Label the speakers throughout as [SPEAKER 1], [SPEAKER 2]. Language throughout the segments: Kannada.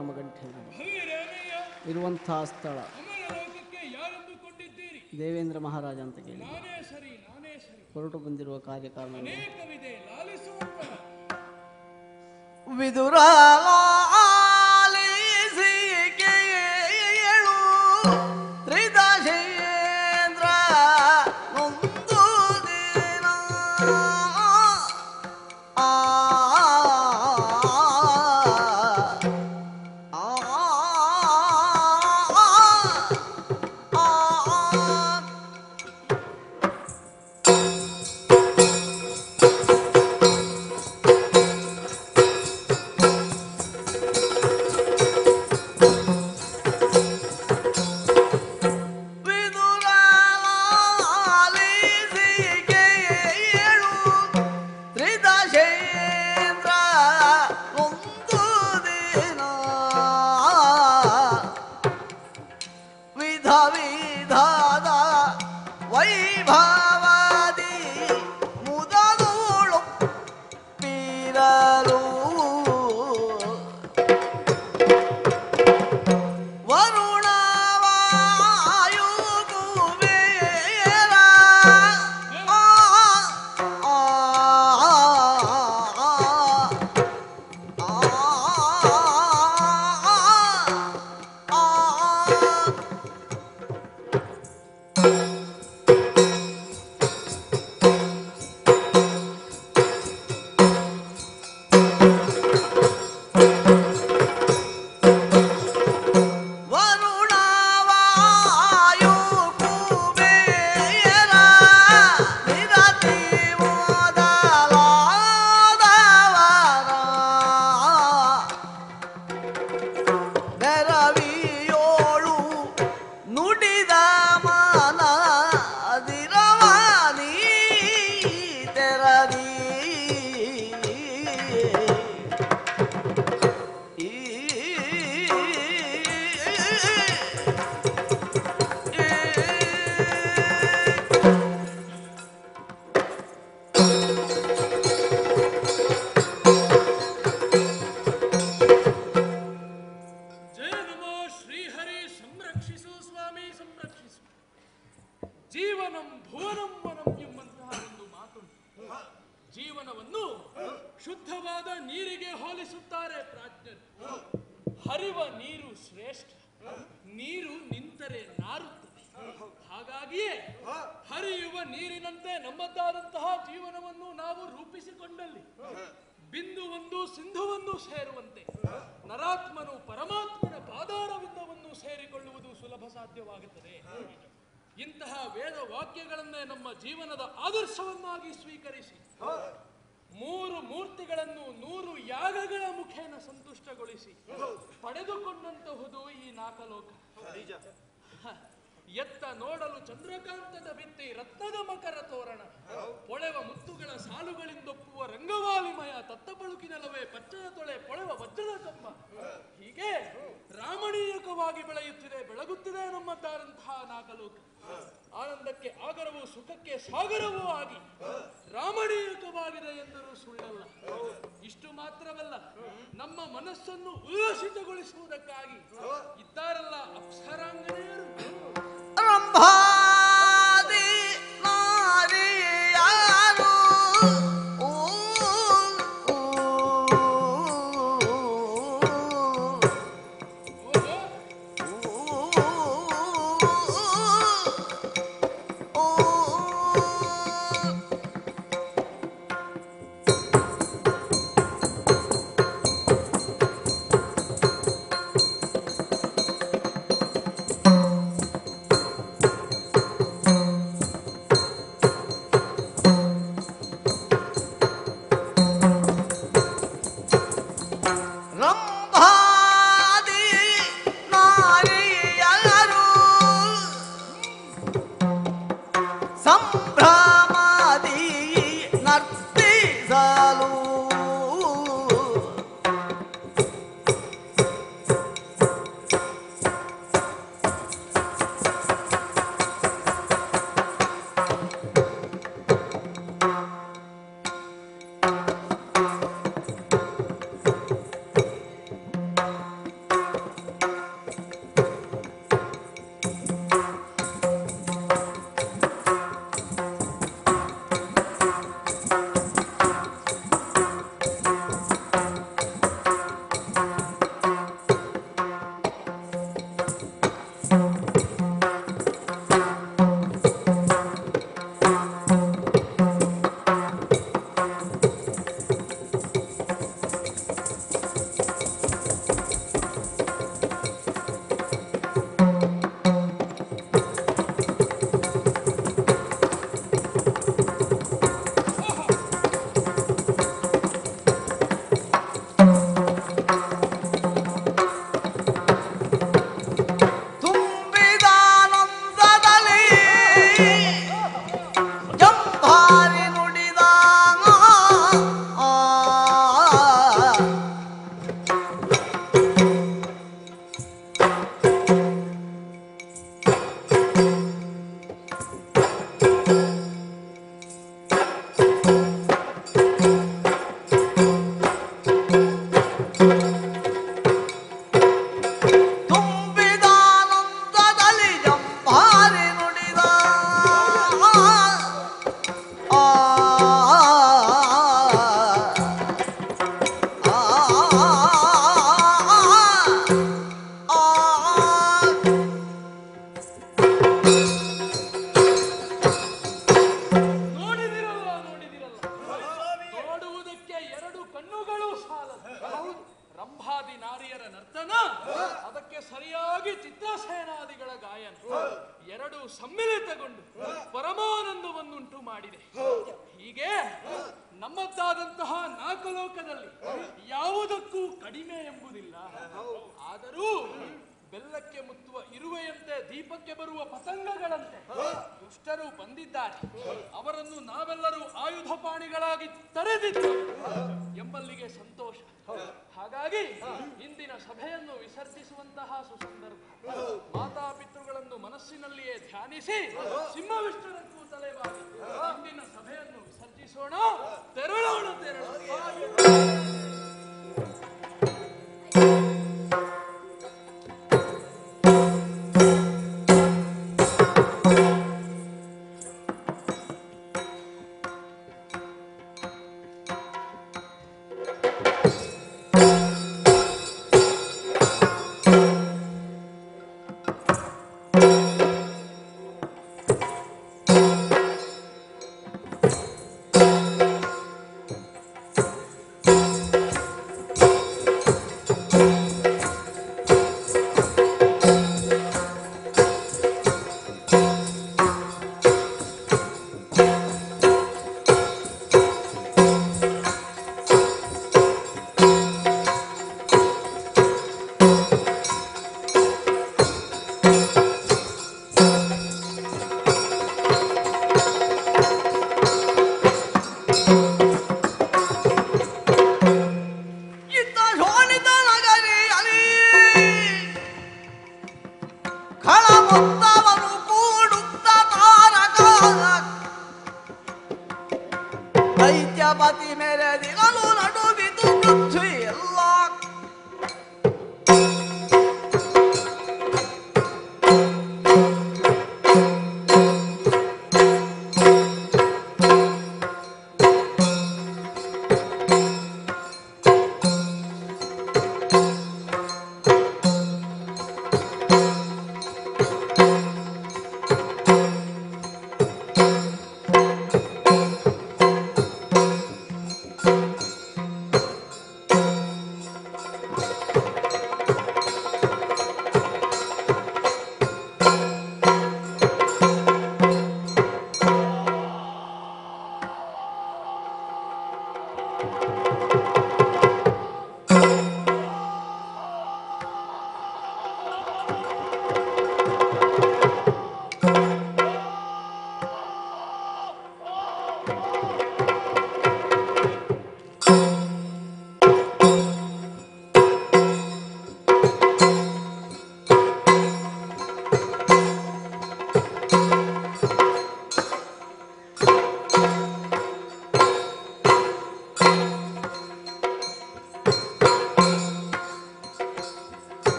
[SPEAKER 1] ಪರಾಕ್ರಮ
[SPEAKER 2] ಇರುವಂತಹ
[SPEAKER 1] ಇರುವಂಥ ಸ್ಥಳ. ದೇವೇಂದ್ರ ಮಹಾರಾಜ ಅಂತ ಕೇಳಿ. ಹೊರಟು ಬಂದಿರುವ ಕಾರ್ಯಕಾರಣ
[SPEAKER 2] ಅನೇಕವಿದೆ ಸಂತುಷ್ಟಗೊಳಿಸಿ. ಪಡೆದುಕೊಂಡಂತಹುದು ಈ ನಾಕಲೋಕ. ಎತ್ತ ನೋಡಲು ಚಂದ್ರಕಾಂತದ ಬಿತ್ತಿ, ರತ್ನದ ಮಕರ ತೋರಣ. ಪೊಳೆವ ಮುತ್ತುಗಳ ಸಾಲುಗಳಿಂದೊಪ್ಪುವ ರಂಗವಾಲಿಮಯ ತತ್ತ ಬಳುಕಿನಲ್ಲವೇ ಪಚ್ಚದ ತೊಳೆ, ಪೊಳೆವ ವಜ್ರದ ಕಂಬ ಹೀಗೆ ರಾಮಣೀಯಕವಾಗಿ ಬೆಳೆಯುತ್ತಿದೆ, ಬೆಳಗುತ್ತಿದೆ ನಮ್ಮದ್ದಾದಂತಹ ನಾಗಲೋಕ. ಆನಂದಕ್ಕೆ ಆಗರವು ಸುಖಕ್ಕೆ ಸಾಗರವೂ ಆಗಿ ರಾಮಣೀಯಕವಾಗಿದೆ ಎಂದರೂ ಸುಳ್ಳಲ್ಲ. ಇಷ್ಟು ಮಾತ್ರವಲ್ಲ, ನಮ್ಮ ಮನಸ್ಸನ್ನು ಉಲ್ಲಸಿತಗೊಳಿಸುವುದಕ್ಕಾಗಿ ಇದ್ದಾರಲ್ಲ ಅಪ್ಸರಾಂಗನೆಯರು
[SPEAKER 3] 不怕。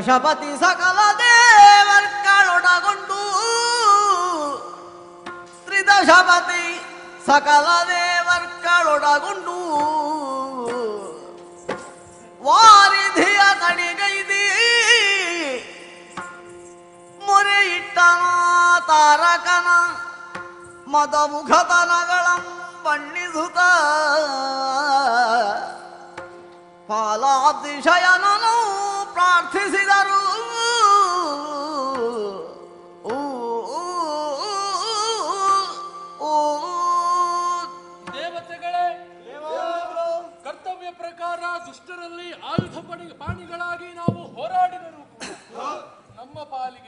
[SPEAKER 4] ದಶಪತಿ ಸಕಲ ದೇವರ್ಗಳೊಡಗೊಂಡು. ತ್ರಿದಶಪತಿ ಸಕಲ ದೇವರ್ಗಳೊಡಗೊಂಡು. ವಾರಿಧಿಯ ತಣಿಗೈದಿ ಮೊರೆ ಇಟ್ಟ ತಾರಕನ ಮದಮುಖತನಗಳಂ ಬಣ್ಣಿಸುತ್ತ.
[SPEAKER 2] ಪಾಲಾಬ್ದಿಶಯ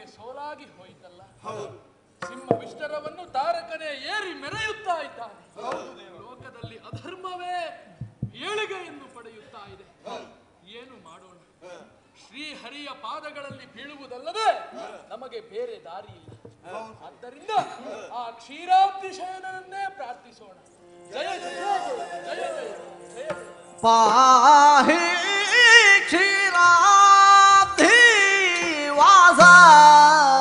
[SPEAKER 2] ತಾರಕನಿಗೆ ಸೋಲಾಗಿ ಹೋಯಿತಲ್ಲ. ಸಿಂಹ ವಿಷ್ಟರವನ್ನು ತಾರಕನೇ ಏರಿ ಮೆರೆಯುತ್ತಾ ಇದ್ದಾನೆ. ಲೋಕದಲ್ಲಿ ಅಧರ್ಮವೇ ಏಳಿಗೆಯನ್ನು ಪಡೆಯುತ್ತಾ ಇದೆ. ಏನು ಮಾಡೋಣ? ಶ್ರೀಹರಿಯ ಪಾದಗಳಲ್ಲಿ ಬೀಳುವುದಲ್ಲದೆ ನಮಗೆ ಬೇರೆ ದಾರಿ ಇಲ್ಲ. ಆದ್ದರಿಂದ ಆ ಕ್ಷೀರಾತಿಶಯನನ್ನೇ ಪ್ರಾರ್ಥಿಸೋಣ. ಜಯ ಜಯ ಜಯ ಜಯ ಜಯ.
[SPEAKER 5] 花
[SPEAKER 1] 伞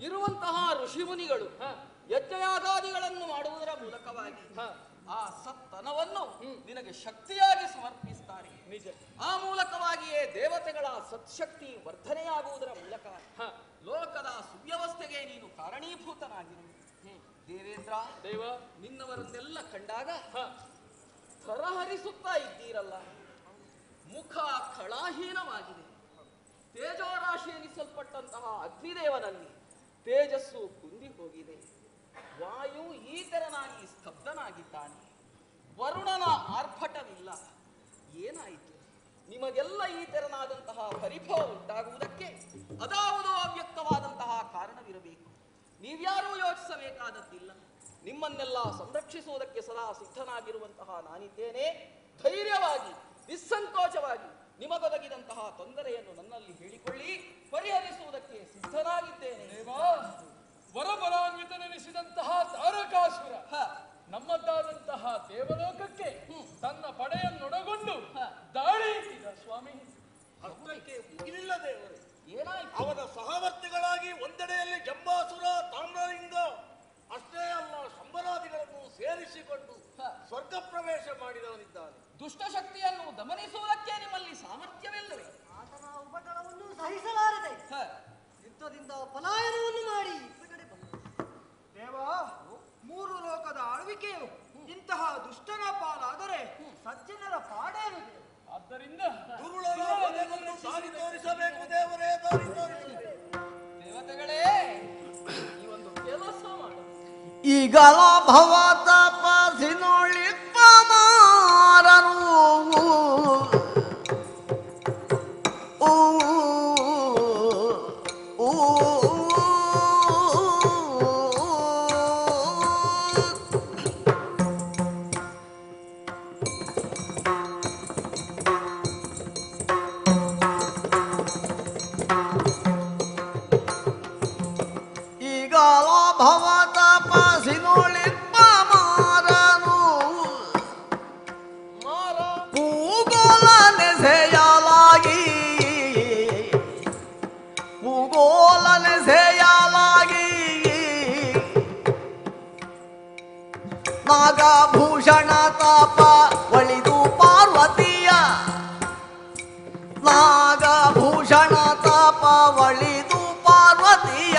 [SPEAKER 5] ಇರುವಂತಹ ಋಷಿ
[SPEAKER 1] ಮುನಿಗಳು
[SPEAKER 5] ಯಜ್ಞಯಾಗಾದಿಗಳನ್ನು ಮಾಡುವುದರ ಮೂಲಕವಾಗಿ ಆ ಸತ್ತನವನ್ನು ನಿನಗೆ ಶಕ್ತಿಯಾಗಿ ಸಮರ್ಪಿಸ್ತಾರೆ.
[SPEAKER 1] ನಿಜ.
[SPEAKER 5] ಆ ಮೂಲಕವಾಗಿಯೇ ದೇವತೆಗಳ ಸತ್ಶಕ್ತಿ ವರ್ಧನೆಯಾಗುವುದರ ಮೂಲಕ
[SPEAKER 1] ಹ.
[SPEAKER 5] ಲೋಕದ ಸುವ್ಯವಸ್ಥೆಗೆ ನೀನು ಕಾರಣೀಭೂತನಾಗಿರು. ದೇವೇಂದ್ರ
[SPEAKER 1] ದೇವ.
[SPEAKER 5] ನಿನ್ನವರನ್ನೆಲ್ಲ ಕಂಡಾಗ
[SPEAKER 1] ಹ.
[SPEAKER 5] ಥರಹರಿಸುತ್ತಾ ಇದ್ದೀರಲ್ಲ. ಮುಖ ಖಳಾಹೀನವಾಗಿದೆ ತೇಜೋರಾಶಿ ಎನಿಸಲ್ಪಟ್ಟಂತಹ ಅಗ್ನಿದೇವನಲ್ಲಿ ತೇಜಸ್ಸು ಕುಂದಿ ಹೋಗಿದೆ. ವಾಯು ಈತರನಾಗಿ ಸ್ತಬ್ಧನಾಗಿದ್ದಾನೆ. ವರುಣನ ಆರ್ಭಟವಿಲ್ಲ. ಏನಾಯಿತು? ನಿಮಗೆಲ್ಲ ಈ ತೆರನಾದಂತಹ ಪರಿಭವ ಉಂಟಾಗುವುದಕ್ಕೆ ಅದಾವುದೋ ಅವ್ಯಕ್ತವಾದಂತಹ ಕಾರಣವಿರಬೇಕು. ನೀವ್ಯಾರೂ ಯೋಚಿಸಬೇಕಾದದ್ದಿಲ್ಲ. ನಿಮ್ಮನ್ನೆಲ್ಲ ಸಂರಕ್ಷಿಸುವುದಕ್ಕೆ ಸದಾ ಸಿದ್ಧನಾಗಿರುವಂತಹ ನಾನಿದ್ದೇನೆ. ಧೈರ್ಯವಾಗಿ, ನಿಸ್ಸಂಕೋಚವಾಗಿ ನಿಮಗೊದಗಿದಂತಹ ತೊಂದರೆಯನ್ನು ನನ್ನಲ್ಲಿ ಹೇಳಿಕೊಳ್ಳಿ ಪರಿಹರಿಸುವುದಕ್ಕೆ ಸಿದ್ಧನಾಗಿದ್ದೇನೆ.
[SPEAKER 1] ದೇವ ವರಬಲಾನ್ವಿತನೆನಿಸಿದಂತಹ ತಾರಕಾಸುರ ನಮ್ಮದ್ದಾದಂತಹ ದೇವಲೋಕಕ್ಕೆ ತನ್ನ ಪಡೆಯನ್ನೊಡಗೊಂಡು. ದಾಳಿ ಸ್ವಾಮಿ
[SPEAKER 6] ಮುಗಿಲಿಲ್ಲ ದೇವರು
[SPEAKER 5] ಏನಾಯ್ತು?
[SPEAKER 6] ಅವನ ಸಹವರ್ತಿಗಳಾಗಿ ಒಂದೆಡೆಯಲ್ಲಿ ಜಂಬಾಸುರ ತಾಮ್ರಲಿಂಗ ಅಷ್ಟೇ ಅಲ್ಲ ಶಂಬರಾದಿಗಳನ್ನು ಸೇರಿಸಿಕೊಂಡು. ಸ್ವರ್ಗ ಪ್ರವೇಶ ಮಾಡಿದವನಿದ್ದಾನೆ.
[SPEAKER 5] ದುಷ್ಟಶಕ್ತಿಯನ್ನು ದಮನಿಸುವುದಕ್ಕೆ ನಿಮ್ಮಲ್ಲಿ ಸಾಮರ್ಥ್ಯವಿಲ್ಲವೇ?
[SPEAKER 7] ಆತನ ಉಪಟಳವನ್ನು ಸಹಿಸಲಾರದೆ ಯುದ್ಧದಿಂದ ಪಲಾಯನವನ್ನು ಮಾಡಿ
[SPEAKER 8] ದೇವ ಮೂರು ಲೋಕದ ಆಳ್ವಿಕೆಯು ಇಂತಹ ದುಷ್ಟನ ಪಾಲಾದರೆ ಸಜ್ಜನರ ಪಾಡೇನು?
[SPEAKER 1] ಆದ್ದರಿಂದ
[SPEAKER 6] ದಾರಿ ತೋರಿಸಬೇಕು ದೇವರೇ ದಾರಿ ತೋರಿಸಬೇಕು.
[SPEAKER 5] ದೇವತೆಗಳೇ ಈ ಒಂದು ಕೆಲಸ ಮಾಡಿ.
[SPEAKER 2] ಈಗಲ ಭವ ಮಾರನು ಊ, ನಾಗಭೂಷಣ ತಾಪ ಒಳಿದು ಪಾರ್ವತಿಯ. ನಾಗಭೂಷಣ ತಾಪ ಒಳಿದು ಪಾರ್ವತಿಯ.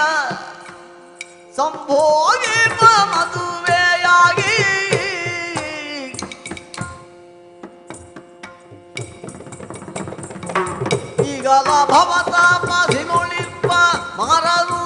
[SPEAKER 2] ಸಂಭೋಗಿ ಮದುವೆಯಾಗಿ ಈಗಲ ಭವತಾಪ ಪಸಿನುಳಿಪ್ಪ ಮಾರರು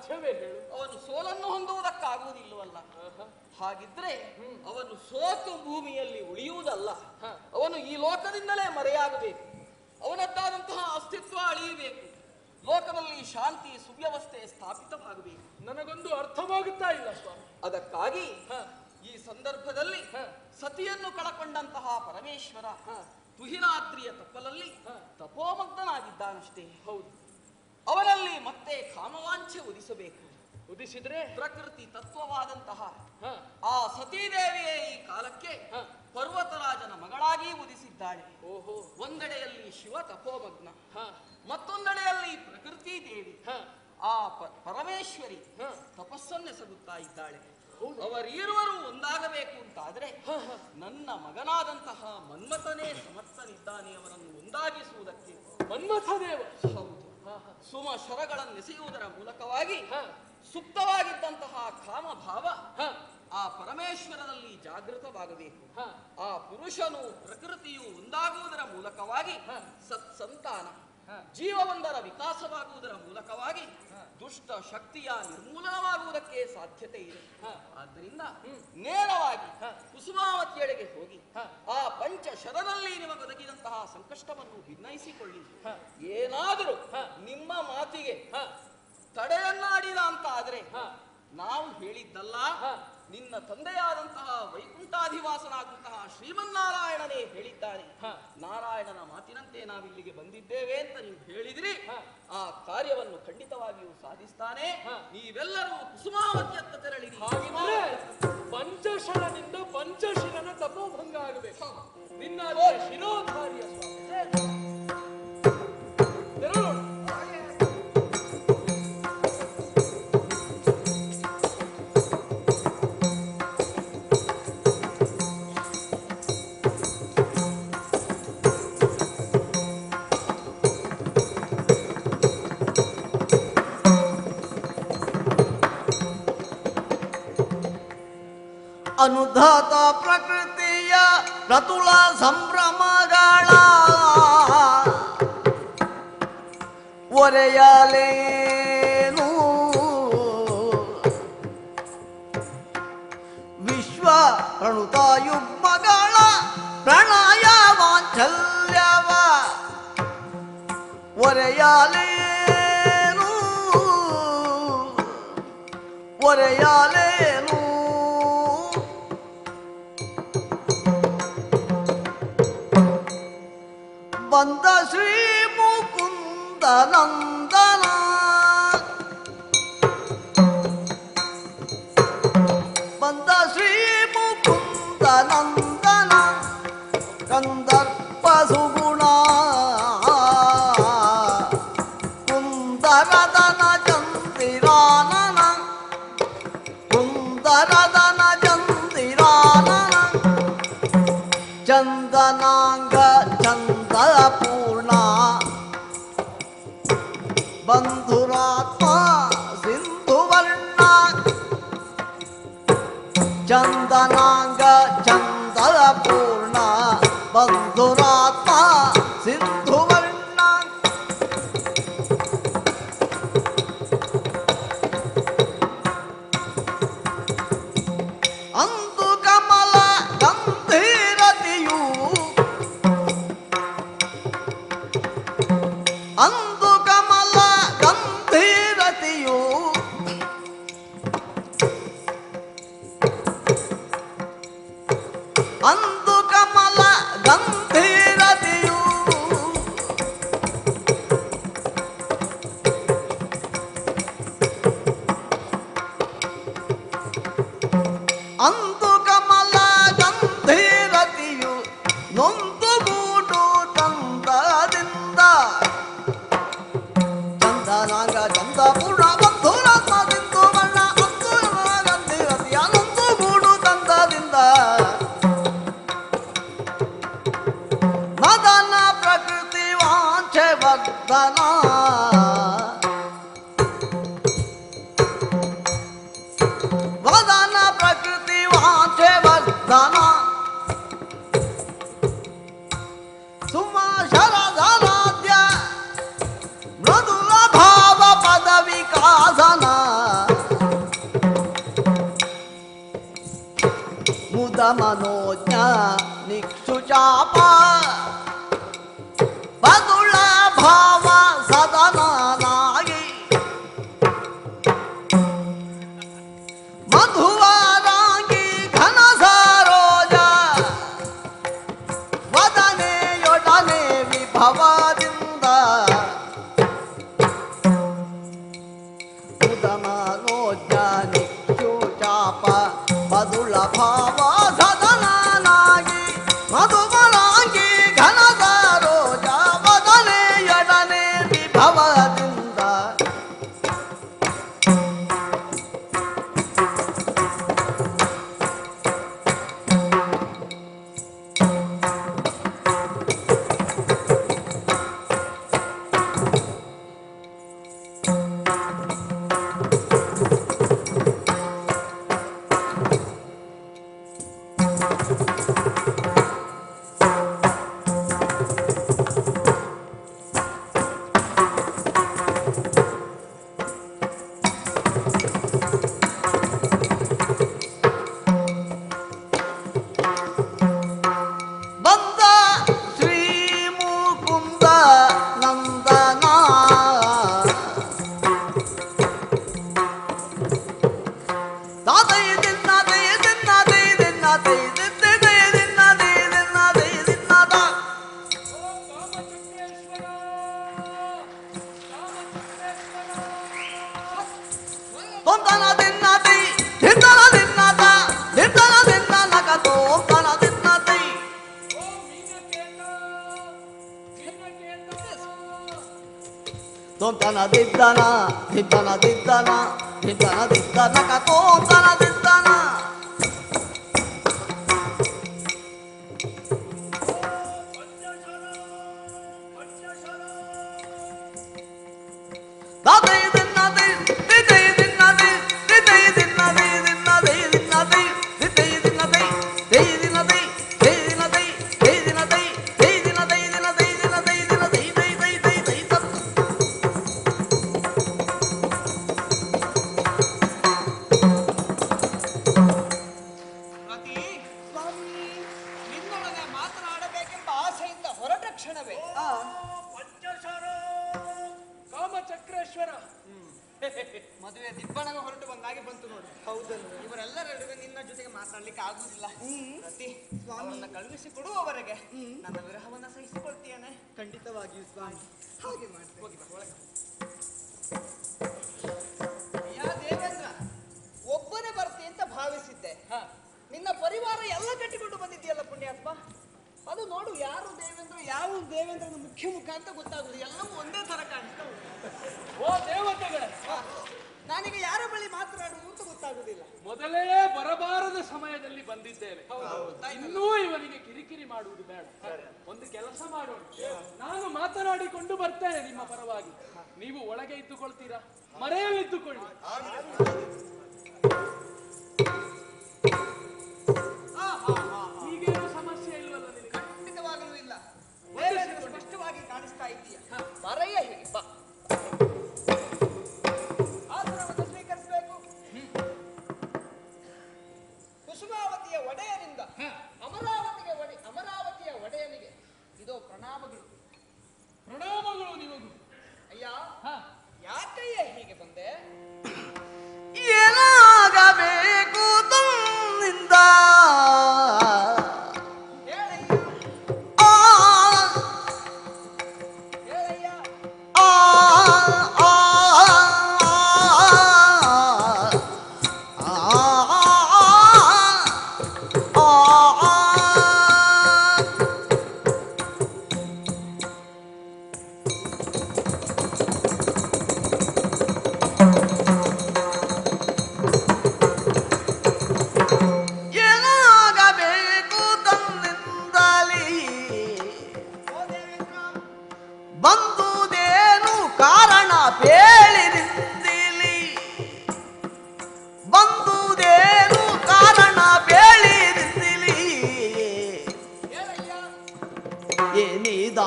[SPEAKER 1] ಸಾಧ್ಯವೇ ಹೇಳು
[SPEAKER 5] ಅವನು ಸೋಲನ್ನು ಹೊಂದುವುದಕ್ಕಾಗುವುದಿಲ್ಲವಲ್ಲ. ಹಾಗಿದ್ರೆ ಅವನು ಸೋತು ಭೂಮಿಯಲ್ಲಿ ಉಳಿಯುವುದಲ್ಲ. ಅವನು ಈ ಲೋಕದಿಂದಲೇ ಮರೆಯಾಗಬೇಕು. ಅವನದ್ದಾದಂತಹ ಅಸ್ತಿತ್ವ ಅಳಿಯಬೇಕು. ಲೋಕದಲ್ಲಿ ಶಾಂತಿ ಸುವ್ಯವಸ್ಥೆ ಸ್ಥಾಪಿತವಾಗಬೇಕು.
[SPEAKER 1] ನನಗೊಂದು ಅರ್ಥವಾಗುತ್ತಾ ಇಲ್ಲ ಸ್ವಾಮಿ.
[SPEAKER 5] ಅದಕ್ಕಾಗಿ ಈ ಸಂದರ್ಭದಲ್ಲಿ ಸತಿಯನ್ನು ಕಳಕೊಂಡಂತಹ ಪರಮೇಶ್ವರ ತುಹಿರಾತ್ರಿಯ ತಪ್ಪಲಲ್ಲಿ. ತಪೋಮಗ್ನಾಗಿದ್ದಾನಷ್ಟೇ
[SPEAKER 1] ಹೌದು.
[SPEAKER 5] ಅವನಲ್ಲಿ ಮತ್ತೆ ಕಾಮವಾಂಛೆ ಉದಿಸಬೇಕು.
[SPEAKER 1] ಉದಿಸಿದ್ರೆ?
[SPEAKER 5] ಪ್ರಕೃತಿ ತತ್ವವಾದಂತಹ ಆ ಸತೀದೇವಿಯೇ ಈ ಕಾಲಕ್ಕೆ. ಪರ್ವತರಾಜನ ಮಗಳಾಗಿ ಉದಿಸಿದ್ದಾಳೆ.
[SPEAKER 1] ಓಹೋ.
[SPEAKER 5] ಒಂದೆಡೆಯಲ್ಲಿ ಶಿವ ತಪೋಮಗ್ನ ಮತ್ತೊಂದೆಡೆಯಲ್ಲಿ ಪ್ರಕೃತಿ ದೇವಿ. ಆ ಪರಮೇಶ್ವರಿ
[SPEAKER 1] ತಪಸ್ಸನ್ನೆ
[SPEAKER 5] ತಪಸ್ಸನ್ನೆಸಗುತ್ತಾ ಇದ್ದಾಳೆ. ಅವರೀರುವರು ಒಂದಾಗಬೇಕು ಅಂತಾದ್ರೆ. ನನ್ನ ಮಗನಾದಂತಹ ಮನ್ಮಥನೇ ಸಮರ್ಥನಿದ್ದಾನೆ ಅವರನ್ನು ಒಂದಾಗಿಸುವುದಕ್ಕೆ.
[SPEAKER 1] ಮನ್ಮಥ ದೇವ
[SPEAKER 5] ಹೌದು. ಸುಮ ಶರಗಳನ್ನೆಸೆಯುವುದರ ಮೂಲಕವಾಗಿ ಸುಪ್ತವಾಗಿದ್ದಂತಹ ಕಾಮಭಾವ ಆ ಪರಮೇಶ್ವರನಲ್ಲಿ ಜಾಗೃತವಾಗಬೇಕು ಆ ಪುರುಷನು ಪ್ರಕೃತಿಯು ಒಂದಾಗುವುದರ ಮೂಲಕವಾಗಿ
[SPEAKER 1] ಸತ್ಸಂತಾನ.
[SPEAKER 5] ಜೀವವೊಂದರ ವಿಕಾಸವಾಗುವುದರ ಮೂಲಕವಾಗಿ ದುಷ್ಟ ಶಕ್ತಿಯ ನಿರ್ಮೂಲನವಾಗುವುದಕ್ಕೆ ಸಾಧ್ಯತೆ ಇದೆ. ಆದ್ದರಿಂದ ನೇರವಾಗಿ
[SPEAKER 1] ಹ.
[SPEAKER 5] ಕುಸುಮಾವತಿಯೆಡೆಗೆ ಹೋಗಿ ಆ ಪಂಚ ಶರದಲ್ಲಿ ನಿಮಗೊದಗಿದಂತಹ ಸಂಕಷ್ಟವನ್ನು ಭಿನ್ನಯಿಸಿಕೊಳ್ಳಿ ಏನಾದರೂ. ನಿಮ್ಮ ಮಾತಿಗೆ ತಡೆಯನ್ನಾಡಿದ ಅಂತ ಆದರೆ ನಾವು ಹೇಳಿದ್ದಲ್ಲ. ನಿನ್ನ ತಂದೆಯಾದಂತಹ ವೈಕುಂಠಾಧಿವಾಸನಾದಂತಹ ಶ್ರೀಮನ್ನಾರಾಯಣನೇ ಹೇಳಿದ್ದಾನೆ. ನಾರಾಯಣನ ಮಾತಿನಂತೆ ನಾವಿಲ್ಲಿಗೆ ಬಂದಿದ್ದೇವೆ ಅಂತ ನೀವು ಹೇಳಿದ್ರಿ. ಆ ಕಾರ್ಯವನ್ನು ಖಂಡಿತವಾಗಿಯೂ ಸಾಧಿಸ್ತಾನೆ. ನೀವೆಲ್ಲರೂ ಕುಸುಮಾವತಿಯತ್ತ ತೆರಳಿ
[SPEAKER 1] ಹಾಗಿದ್ರೆ ಪಂಚಶರನಿಂದ ಪಂಚಶಿರನ ತಪೋಭಂಗ ಆಗಬೇಕು. ನಿನ್ನ ಶಿರೋಧಾರಿಯ ಸ್ವಾಮಿ ತೆರಳು.
[SPEAKER 2] ಅನುಧಾತ ಪ್ರಕೃತಿಯ ರತುಳ ಸಂಭ್ರಮಗಳ ಒರೆಯಲೇನು? ವಿಶ್ವ ಪ್ರಣುತಾಯುಗ್ಮಗಳ ಪ್ರಣಯ ವಾಂಚಲ್ಯವ ಒರೆಯಲೇನು? ಒರೆಯಲೇನು?
[SPEAKER 8] बन्दश्री मुकुन्दनन्दन
[SPEAKER 2] Dona Didana, Didana, Didana, దిద్దనక తోందన
[SPEAKER 8] దిద్ద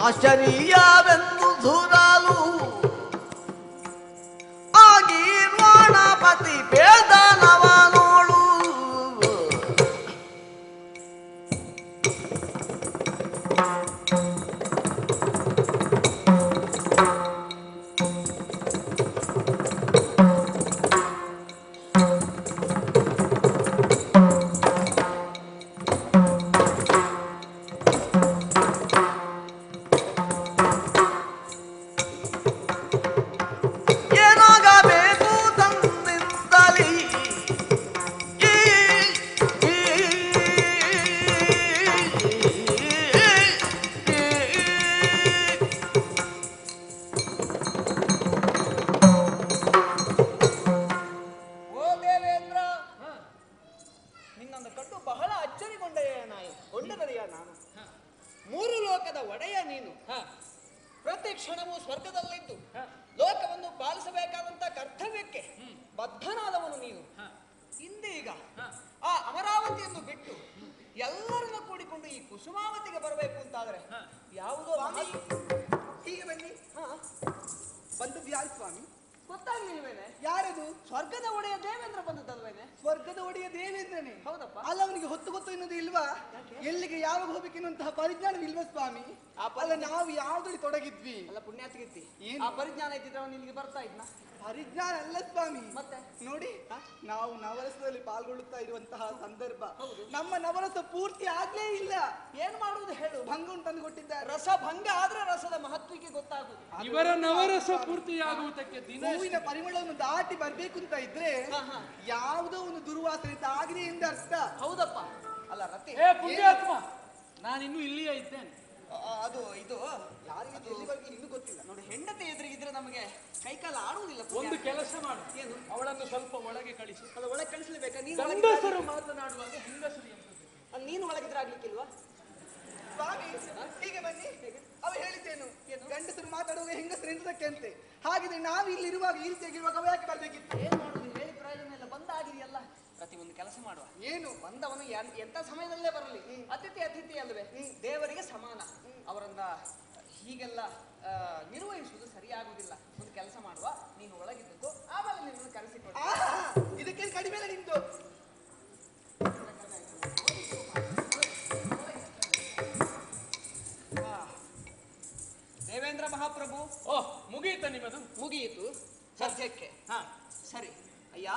[SPEAKER 2] ಆಶ್ಚರ್ಯವೆಂದು ಸೂರಲು ಆಗಿ ಪತಿ
[SPEAKER 8] ಭೇದ
[SPEAKER 7] ಅಲ್ಲ ನಾವು ಯಾವ್ದ್ರಲ್ಲಿ ತೊಡಗಿದ್ವಿ?
[SPEAKER 8] ಅಲ್ಲ ಪುಣ್ಯಾತ್ಗಿತ್ತಿ
[SPEAKER 7] ಏನು?
[SPEAKER 8] ಆ ಪರಿಜ್ಞಾನ ಇದ್ದಿದ್ರೆ ಅವ್ನು ಇಲ್ಲಿಗೆ ಬರ್ತಾ ಇದ್ನ?
[SPEAKER 7] ಪರಿಜ್ಞಾನ ಅಲ್ಲ ಸ್ವಾಮಿ.
[SPEAKER 8] ಮತ್ತೆ?
[SPEAKER 7] ನೋಡಿ ನಾವು ನವರಸದಲ್ಲಿ ಪಾಲ್ಗೊಳ್ಳುತ್ತಾ ಇರುವಂತಹ ಸಂದರ್ಭ. ಹೌದು. ನಮ್ಮ ನವರಸ ಪೂರ್ತಿ ಆಗ್ಲೇ ಇಲ್ಲ.
[SPEAKER 8] ಏನ್ ಮಾಡುವುದು ಹೇಳು?
[SPEAKER 7] ಭಂಗ ಉಂಟಂದು ಕೊಟ್ಟಿದ್ದ
[SPEAKER 8] ರಸ ಭಂಗ ಆದ್ರೆ ರಸದ ಮಹತ್ವಕ್ಕೆ ಗೊತ್ತಾಗುದು
[SPEAKER 1] ಇವರ ನವರಸ ಪೂರ್ತಿಯಾಗುವುದಕ್ಕೆ ದಿನ
[SPEAKER 7] ಹೂವಿನ ಪರಿಮಳವನ್ನು ದಾಟಿ ಬರ್ಬೇಕು ಅಂತ ಇದ್ರೆ ಯಾವುದೋ ಒಂದು ದುರ್ವಾಸನೆ ತಾಗಿದೆ ಎಂದು ಅರ್ಥ.
[SPEAKER 8] ಹೌದಪ್ಪ. ಅಲ್ಲ ರತಿ.
[SPEAKER 1] ಹೇ ಪುಣ್ಯಾತ್ಮ ಇಲ್ಲಿಯೇ ಇದ್ದೇನೆ.
[SPEAKER 8] ಅದು ಇದು
[SPEAKER 7] ಯಾರಿಗೆ ಎಲ್ಲಿವರೆಗೆ ಇನ್ನೂ ಗೊತ್ತಿಲ್ಲ.
[SPEAKER 8] ನೋಡಿ ಹೆಂಡತಿ ಎದುರಿಗಿದ್ರೆ ನಮಗೆ ಕೈಕಾಲ ಆಡುವುದಿಲ್ಲ
[SPEAKER 1] ಒಂದು ಕೆಲಸ ಮಾಡು.
[SPEAKER 8] ಏನು?
[SPEAKER 1] ಅವಳನ್ನು ಸ್ವಲ್ಪ ಒಳಗೆ ಕಳಿಸು.
[SPEAKER 8] ಅದು ಒಳಗೆ ಕಳಿಸ್ಲೇಬೇಕಾ? ನೀನು ಹೆಂಗಸರು
[SPEAKER 1] ಗಂಡಸರು ಮಾತನಾಡುವಾಗ ಹೆಂಗಸರು
[SPEAKER 8] ಅದು ನೀನು ಒಳಗಿದ್ರೆ ಆಗ್ಲಿಕ್ಕಿಲ್ವಾ?
[SPEAKER 7] ಸ್ವಾಮಿ ಹೀಗೆ? ಬನ್ನಿ. ಅವ ಹೇಳಿದ್ದೇನು ಗಂಡಸರು ಮಾತಾಡುವಾಗ ಹೆಂಗಸರು ಎಂತದಕ್ಕೆ ಅಂತೆ? ಹಾಗಿದ್ರೆ ನಾವು ಇಲ್ಲಿರುವಾಗ ಈ ರೀತಿಯಾಗಿರುವಾಗ ಅವ ಯಾಕೆ ಬರ್ಬೇಕಿತ್ತು?
[SPEAKER 8] ಏನು ಮಾಡುದು? ಹೇಳಿ ಪ್ರಯೋಜನ ಎಲ್ಲ ಬಂದ ಆಗಿದೆಯಲ್ಲ ಪ್ರತಿ ಒಂದು ಕೆಲಸ ಮಾಡುವ.
[SPEAKER 7] ಏನು?
[SPEAKER 8] ಬಂದವನು ಎಂತ ಸಮಯದಲ್ಲೇ ಬರಲಿ. ಅತಿಥಿ ಅತಿಥಿ ಅಲ್ವೇ ದೇವರಿಗೆ ಸಮಾನ. ಅವರನ್ನ ಹೀಗೆಲ್ಲ ನಿರ್ವಹಿಸುವುದು ಸರಿಯಾಗುವುದಿಲ್ಲ. ಒಂದು ಕೆಲಸ ಮಾಡುವ ನೀನು ಒಳಗಿದ್ದದ್ದು ಆಮೇಲೆ ನಿನ್ನನ್ನು ಕರೆಸಿಕೊಂಡು.
[SPEAKER 7] ಇದಕ್ಕೇನು ಇದಕ್ಕೆ ಕಡಿಮೆ ನಿಂತು
[SPEAKER 8] ದೇವೇಂದ್ರ ಮಹಾಪ್ರಭು.
[SPEAKER 1] ಓಹ್ ಮುಗಿಯಿತ ನಿಮ್ಮದು?
[SPEAKER 8] ಮುಗಿಯಿತು. ಸದ್ಯಕ್ಕೆ.
[SPEAKER 1] ಹಾ.
[SPEAKER 8] ಸರಿ. ಅಯ್ಯ?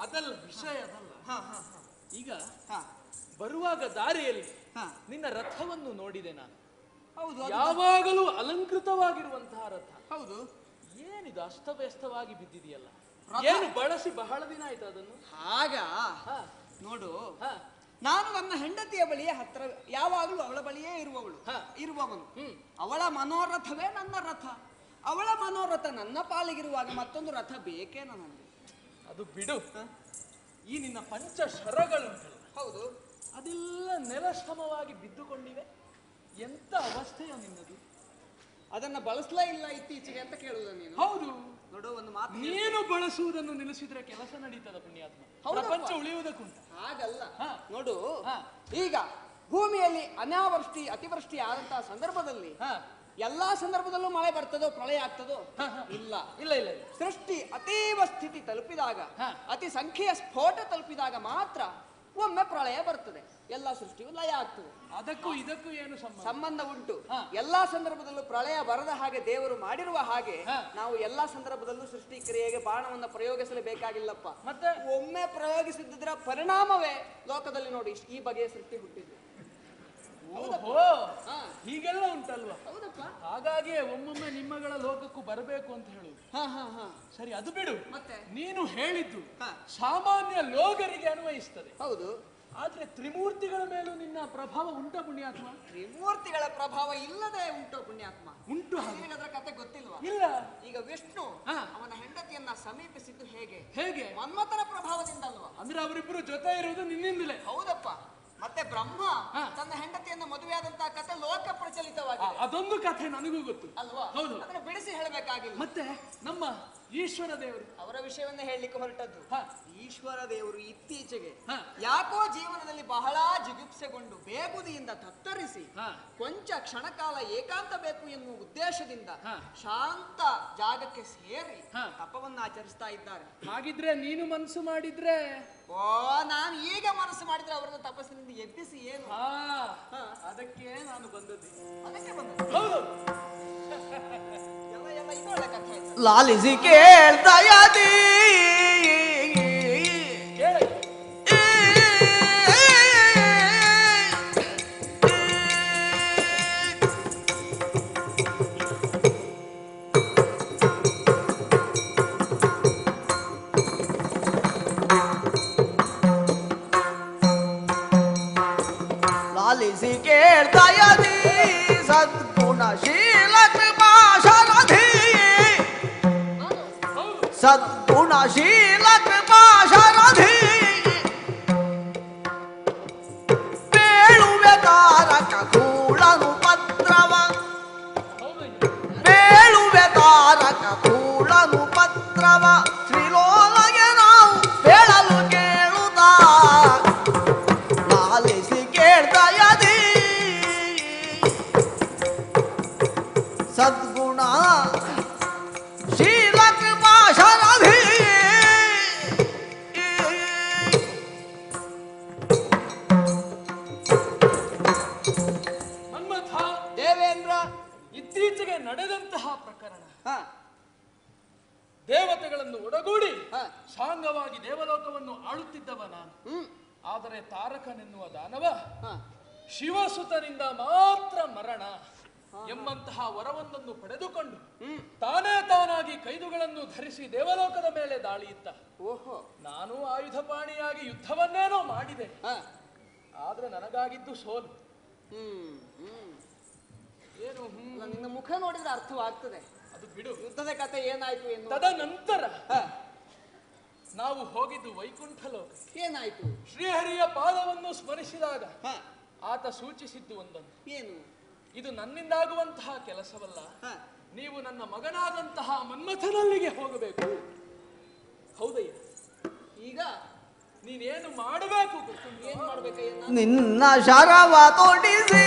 [SPEAKER 1] ಅದಲ್ಲ ವಿಷಯ ಅದಲ್ಲ.
[SPEAKER 8] ಹಾ ಹಾ ಹಾ.
[SPEAKER 1] ಈಗ
[SPEAKER 8] ಹಾ.
[SPEAKER 1] ಬರುವಾಗ ದಾರಿಯಲ್ಲಿ
[SPEAKER 8] ಹಾ.
[SPEAKER 1] ನಿನ್ನ ರಥವನ್ನು ನೋಡಿದೆ ನಾನು.
[SPEAKER 8] ಹೌದು
[SPEAKER 1] ಯಾವಾಗಲೂ ಅಲಂಕೃತವಾಗಿರುವಂತಹ ರಥ.
[SPEAKER 8] ಹೌದು.
[SPEAKER 1] ಏನಿದು ಅಸ್ತವ್ಯಸ್ತವಾಗಿ ಬಿದ್ದಿದೆಯಲ್ಲ? ಏನು ಬಳಸಿ ಬಹಳ ದಿನ ಆಯ್ತು ಅದನ್ನು? ಆಗ
[SPEAKER 8] ನೋಡು.
[SPEAKER 1] ಹಾ.
[SPEAKER 8] ನಾನು ನನ್ನ ಹೆಂಡತಿಯ ಬಳಿಯೇ ಹತ್ರ ಯಾವಾಗಲೂ ಅವಳ ಬಳಿಯೇ ಇರುವವಳು. ಇರುವವನು. ಅವಳ ಮನೋರಥವೇ ನನ್ನ ರಥ. ಅವಳ ಮನೋರಥ ನನ್ನ ಪಾಲಿಗಿರುವಾಗ ಮತ್ತೊಂದು ರಥ ಬೇಕೇ ನನಗೆ
[SPEAKER 1] ಅದು ಬಿಡು. ಈ ನಿನ್ನ ಪಂಚ ಶರಗಳು
[SPEAKER 8] ಹೌದು.
[SPEAKER 1] ಅದೆಲ್ಲ ನೆಲಶ್ರಮವಾಗಿ ಬಿದ್ದುಕೊಂಡಿವೆ. ಎಂತ ಅವಸ್ಥೆಯ ನಿನ್ನದು.
[SPEAKER 8] ಅದನ್ನ ಬಳಸಲೇ ಇಲ್ಲ ಇತ್ತೀಚೆಗೆ ಅಂತ ಕೇಳುವುದು ನೀನು.
[SPEAKER 1] ಹೌದು.
[SPEAKER 8] ನೋಡು ಒಂದು ಮಾತು
[SPEAKER 1] ನೀನು ಬಳಸುವುದನ್ನು ನಿಲ್ಲಿಸಿದ್ರೆ ಕೆಲಸ ನಡೀತದ ಪುಣ್ಯಾತ್ಮ. ಪ್ರಪಂಚ ಉಳಿಯುವುದಕ್ಕುಂಟು.
[SPEAKER 8] ಹಾಗಲ್ಲ.
[SPEAKER 1] ಹಾ.
[SPEAKER 8] ನೋಡು
[SPEAKER 1] ಹಾ.
[SPEAKER 8] ಈಗ ಭೂಮಿಯಲ್ಲಿ ಅನಾವೃಷ್ಟಿ ಅತಿವೃಷ್ಟಿ ಆದಂತಹ ಸಂದರ್ಭದಲ್ಲಿ
[SPEAKER 1] ಹಾ.
[SPEAKER 8] ಎಲ್ಲಾ ಸಂದರ್ಭದಲ್ಲೂ ಮಳೆ ಬರ್ತದೋ ಪ್ರಳಯ ಆಗ್ತದೋ. ಇಲ್ಲ.
[SPEAKER 1] ಇಲ್ಲ ಇಲ್ಲ
[SPEAKER 8] ಸೃಷ್ಟಿ ಅತೀವ ಸ್ಥಿತಿ ತಲುಪಿದಾಗ ಅತಿ ಸಂಖ್ಯೆಯ ಸ್ಫೋಟ ತಲುಪಿದಾಗ ಮಾತ್ರ ಒಮ್ಮೆ ಪ್ರಳಯ ಬರ್ತದೆ. ಎಲ್ಲ ಸೃಷ್ಟಿಯು ಲಯ ಆಗ್ತದೆ.
[SPEAKER 1] ಅದಕ್ಕೂ ಇದಕ್ಕೂ ಏನು ಸಂಬಂಧ?
[SPEAKER 8] ಉಂಟು. ಎಲ್ಲಾ ಸಂದರ್ಭದಲ್ಲೂ ಪ್ರಳಯ ಬರದ ಹಾಗೆ ದೇವರು ಮಾಡಿರುವ ಹಾಗೆ ನಾವು ಎಲ್ಲಾ ಸಂದರ್ಭದಲ್ಲೂ ಸೃಷ್ಟಿ ಕ್ರಿಯೆಗೆ ಬಾಣವನ್ನು ಪ್ರಯೋಗಿಸಲೇಬೇಕಾಗಿಲ್ಲಪ್ಪ.
[SPEAKER 1] ಮತ್ತೆ?
[SPEAKER 8] ಒಮ್ಮೆ ಪ್ರಯೋಗಿಸಿದ್ರ ಪರಿಣಾಮವೇ ಲೋಕದಲ್ಲಿ ನೋಡಿ ಈ ಬಗೆಯ ಸೃಷ್ಟಿ ಹುಟ್ಟಿದ್ದು.
[SPEAKER 1] ಓಹೋ
[SPEAKER 8] ಹಾ.
[SPEAKER 1] ಹೀಗೆಲ್ಲ ಉಂಟಲ್ವಾ?
[SPEAKER 8] ಹೌದಪ್ಪ.
[SPEAKER 1] ಹಾಗಾಗಿಯೇ ಒಮ್ಮೊಮ್ಮೆ ನಿಮ್ಮಗಳ ಲೋಕಕ್ಕೂ ಬರಬೇಕು ಅಂತ ಹೇಳು.
[SPEAKER 8] ಹಾ ಹಾ ಹಾ.
[SPEAKER 1] ಸರಿ ಅದು ಬಿಡು.
[SPEAKER 8] ಮತ್ತೆ?
[SPEAKER 1] ನೀನು ಹೇಳಿದ್ದು. ಸಾಮಾನ್ಯ ಲೋಕರಿಗೆ ಅನ್ವಯಿಸ್ತದೆ.
[SPEAKER 8] ಹೌದು.
[SPEAKER 1] ಆದ್ರೆ ತ್ರಿಮೂರ್ತಿಗಳ ಮೇಲೂ ನಿನ್ನ ಪ್ರಭಾವ ಉಂಟ ಪುಣ್ಯಾತ್ಮ?
[SPEAKER 8] ತ್ರಿಮೂರ್ತಿಗಳ ಪ್ರಭಾವ ಇಲ್ಲದೆ ಉಂಟು ಪುಣ್ಯಾತ್ಮ.
[SPEAKER 1] ಉಂಟು ಹಾಗೆ.
[SPEAKER 8] ಅದರ ಕತೆ ಗೊತ್ತಿಲ್ವಾ?
[SPEAKER 1] ಇಲ್ಲ.
[SPEAKER 8] ಈಗ ವಿಷ್ಣು
[SPEAKER 1] ಹಾ.
[SPEAKER 8] ಅವನ ಹೆಂಡತಿಯನ್ನ ಸಮೀಪಿಸಿದ್ದು ಹೇಗೆ?
[SPEAKER 1] ಹೇಗೆ?
[SPEAKER 8] ಮನ್ಮಥನ ಪ್ರಭಾವದಿಂದಲ್ವಾ?
[SPEAKER 1] ಅಂದ್ರೆ ಅವರಿಬ್ಬರು ಜೊತೆ ಇರುವುದು ನಿನ್ನಿಂದಲೇ.
[SPEAKER 8] ಹೌದಪ್ಪ. ಮತ್ತೆ ಬ್ರಹ್ಮ. ತನ್ನ ಹೆಂಡತಿಯನ್ನು ಮದುವೆಯಾದಂತಹ ಕಥೆ ಲೋಕ ಪ್ರಚಲಿತವಾಗಿದೆ
[SPEAKER 1] ಅದೊಂದು ಕಥೆ ನನಗೂ ಗೊತ್ತು
[SPEAKER 8] ಅಲ್ವಾ
[SPEAKER 1] ಹೌದು.
[SPEAKER 8] ಅದನ್ನ ಬಿಡಿಸಿ ಹೇಳಬೇಕಾಗಿಲ್ಲ
[SPEAKER 1] ಮತ್ತೆ ನಮ್ಮ ಈಶ್ವರ ದೇವರು
[SPEAKER 8] ಅವರ ವಿಷಯವನ್ನ ಹೇಳಲಿಕ್ಕೆ ಹೊರಟದ್ದು
[SPEAKER 1] ಹಾ.
[SPEAKER 8] ಈಶ್ವರ ದೇವರು ಇತ್ತೀಚೆಗೆ. ಯಾಕೋ ಜೀವನದಲ್ಲಿ ಬಹಳ ಜಿಗುಪ್ಸೆಗೊಂಡು ಬೇಗುದಿಯಿಂದ ತತ್ತರಿಸಿ. ಕೊಂಚ ಕ್ಷಣಕಾಲ ಏಕಾಂತ ಬೇಕು ಎನ್ನುವ ಉದ್ದೇಶದಿಂದ. ಶಾಂತ ಜಾಗಕ್ಕೆ ಸೇರಿ ತಪವನ್ನ ಆಚರಿಸ್ತಾ ಇದ್ದಾರೆ
[SPEAKER 1] ಹಾಗಿದ್ರೆ ನೀನು ಮನಸ್ಸು ಮಾಡಿದ್ರೆ
[SPEAKER 8] ಓ ನಾನು ಈಗ ಮನಸ್ಸು ಮಾಡಿದ್ರೆ ಅವರನ್ನು ತಪಸ್ಸಿನಿಂದ ಎಬ್ಬಿಸಿ ಏನು?
[SPEAKER 1] ಹಾ. ಅದಕ್ಕೆ ನಾನು ಬಂದದ್ದು.
[SPEAKER 8] ಅದಕ್ಕೆ ಕೇಳ್ತಾ
[SPEAKER 1] ಹೌದು.
[SPEAKER 8] ಎಲ್ಲ ಎಲ್ಲ ಇದೊಳ್ಳೆ ಕಥೆ. ಆಯ್ತು
[SPEAKER 2] ಲಾಲಿಸಿ ಕೇಳ್ದಯದಿ ಲಾಲಿಸಿ ಕೇಳ್ದಯದಿ ಸದ್ಗುಣಶೀಲ ಕೃಪಾಶರಧಿ ಸದ್ಗುಣಶೀಲ ಕೃಪಾಶರಧಿ ಬೇಳುವೆ ತಾರಕ ಕೂಳನು ಪತ್ರವ. ಬೇಳುವೆ ತಾರಕ ಕೂಳನು ಪತ್ರವ.
[SPEAKER 1] ವರವೊಂದನ್ನು ಪಡೆದುಕೊಂಡು ತಾನೇ ತಾನಾಗಿ ಕೈದುಗಳನ್ನು ಧರಿಸಿ ದೇವಲೋಕದ ಮೇಲೆ ದಾಳಿ ಇತ್ತ.
[SPEAKER 2] ಓಹೋ.
[SPEAKER 1] ನಾನು ಆಯುಧಪಾಣಿಯಾಗಿ ಯುದ್ಧವನ್ನೇನೋ ಮಾಡಿದೆ. ಆದ್ರೆ ನನಗಾಗಿದ್ದು ಸೋಲು. ಏನು
[SPEAKER 2] ನಿನ್ನ ಮುಖ ನೋಡಿದ್ರೆ ಅರ್ಥವಾಗ್ತದೆ.
[SPEAKER 1] ಅದು ಬಿಡು.
[SPEAKER 2] ಯುದ್ಧದ ಕತೆ ಏನಾಯ್ತು ಎನ್ನುವ
[SPEAKER 1] ತದನಂತರ ನಾವು ಹೋಗಿದ್ದು ವೈಕುಂಠ ಲೋಕ.
[SPEAKER 2] ಏನಾಯ್ತು?
[SPEAKER 1] ಶ್ರೀಹರಿಯ ಪಾದವನ್ನು ಸ್ಮರಿಸಿದಾಗ ಆತ ಸೂಚಿಸಿದ್ದು ಒಂದೊಂದು.
[SPEAKER 2] ಏನು?
[SPEAKER 1] ಇದು ನನ್ನಿಂದಾಗುವಂತಹ ಕೆಲಸವಲ್ಲ ನೀವು ನನ್ನ ಮಗನಾದಂತಹ ಮನ್ಮಥನಲ್ಲಿಗೆ ಹೋಗಬೇಕು ಹೌದಯ್ಯ
[SPEAKER 2] ಈಗ
[SPEAKER 1] ನೀನೇನು ಮಾಡಬೇಕು?
[SPEAKER 2] ಏನ್ ಮಾಡ್ಬೇಕಯ್ಯ ನಾನು?
[SPEAKER 8] ನಿನ್ನ ಶರವ ತೊಡಿಸಿ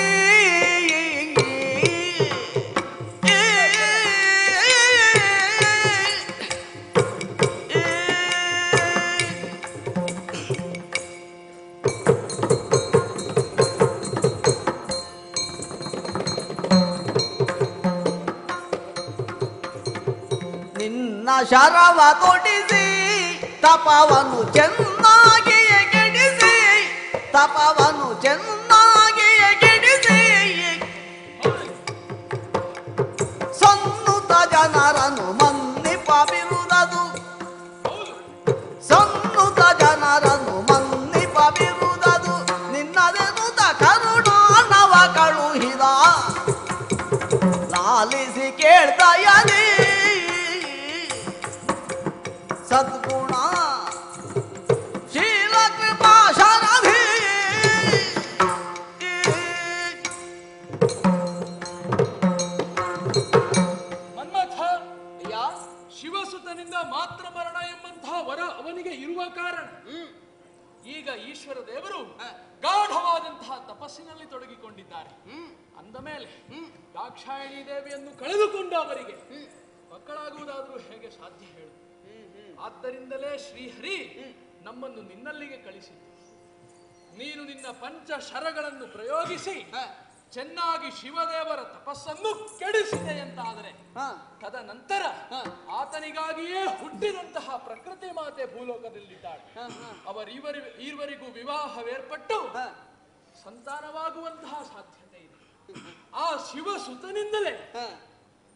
[SPEAKER 8] ಶರವ ತೊಡಿಸಿ ತಪವನ್ನು ಚೆನ್ನಾಗಿಯೇ ಕೆಡಿಸಿ ತಪವನ್ನು ಚೆನ್ನಾಗಿಯೇ
[SPEAKER 1] ಗಾಢವಾದಂತಹ ತಪಸ್ಸಿನಲ್ಲಿ ತೊಡಗಿಕೊಂಡಿದ್ದಾರೆ. ಅಂದ ಮೇಲೆ ದಾಕ್ಷಾಯಣಿ ದೇವಿಯನ್ನು ಕಳೆದುಕೊಂಡ ಅವರಿಗೆ ಮಕ್ಕಳಾಗುವುದಾದರೂ ಹೇಗೆ ಸಾಧ್ಯ ಹೇಳು. ಆದ್ದರಿಂದಲೇ ಶ್ರೀಹರಿ ನಮ್ಮನ್ನು ನಿನ್ನಲ್ಲಿಗೆ ಕಳಿಸಿ ನೀನು ನಿನ್ನ ಪಂಚ ಶರಗಳನ್ನು ಪ್ರಯೋಗಿಸಿ ಚೆನ್ನಾಗಿ ಶಿವದೇವರ ತಪಸ್ಸನ್ನು ಕೆಡಿಸಿದೆ ಅಂತಾದರೆ
[SPEAKER 2] ಹ,
[SPEAKER 1] ತದನಂತರ ಆತನಿಗಾಗಿಯೇ ಹುಟ್ಟಿದಂತಹ ಪ್ರಕೃತಿ ಮಾತೆ ಭೂಲೋಕದಲ್ಲಿದ್ದಾಳೆ. ಅವರಿವರಿ ಈವರಿಗೂ ವಿವಾಹವೇರ್ಪಟ್ಟು. ಸಂತಾನವಾಗುವಂತಹ ಸಾಧ್ಯತೆ ಇದೆ. ಆ ಶಿವಸುತನಿಂದಲೇ
[SPEAKER 2] ಹ.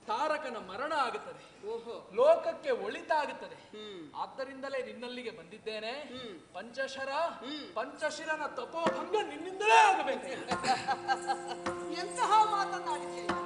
[SPEAKER 1] ತಾರಕನ ಮರಣ ಆಗುತ್ತದೆ.
[SPEAKER 2] ಓಹೋ.
[SPEAKER 1] ಲೋಕಕ್ಕೆ ಒಳಿತಾಗುತ್ತದೆ.
[SPEAKER 2] ಹ್ಮ್.
[SPEAKER 1] ಆದ್ದರಿಂದಲೇ ನಿನ್ನಲ್ಲಿಗೆ ಬಂದಿದ್ದೇನೆ.
[SPEAKER 2] ಹ್ಮ್.
[SPEAKER 1] ಪಂಚಶರ ಪಂಚಶಿರನ ತಪೋಭಂಗ ನಿನ್ನಿಂದಲೇ ಆಗಬೇಕು.
[SPEAKER 2] ಎಂತಹ ಮಾತನಾಡಿದೆ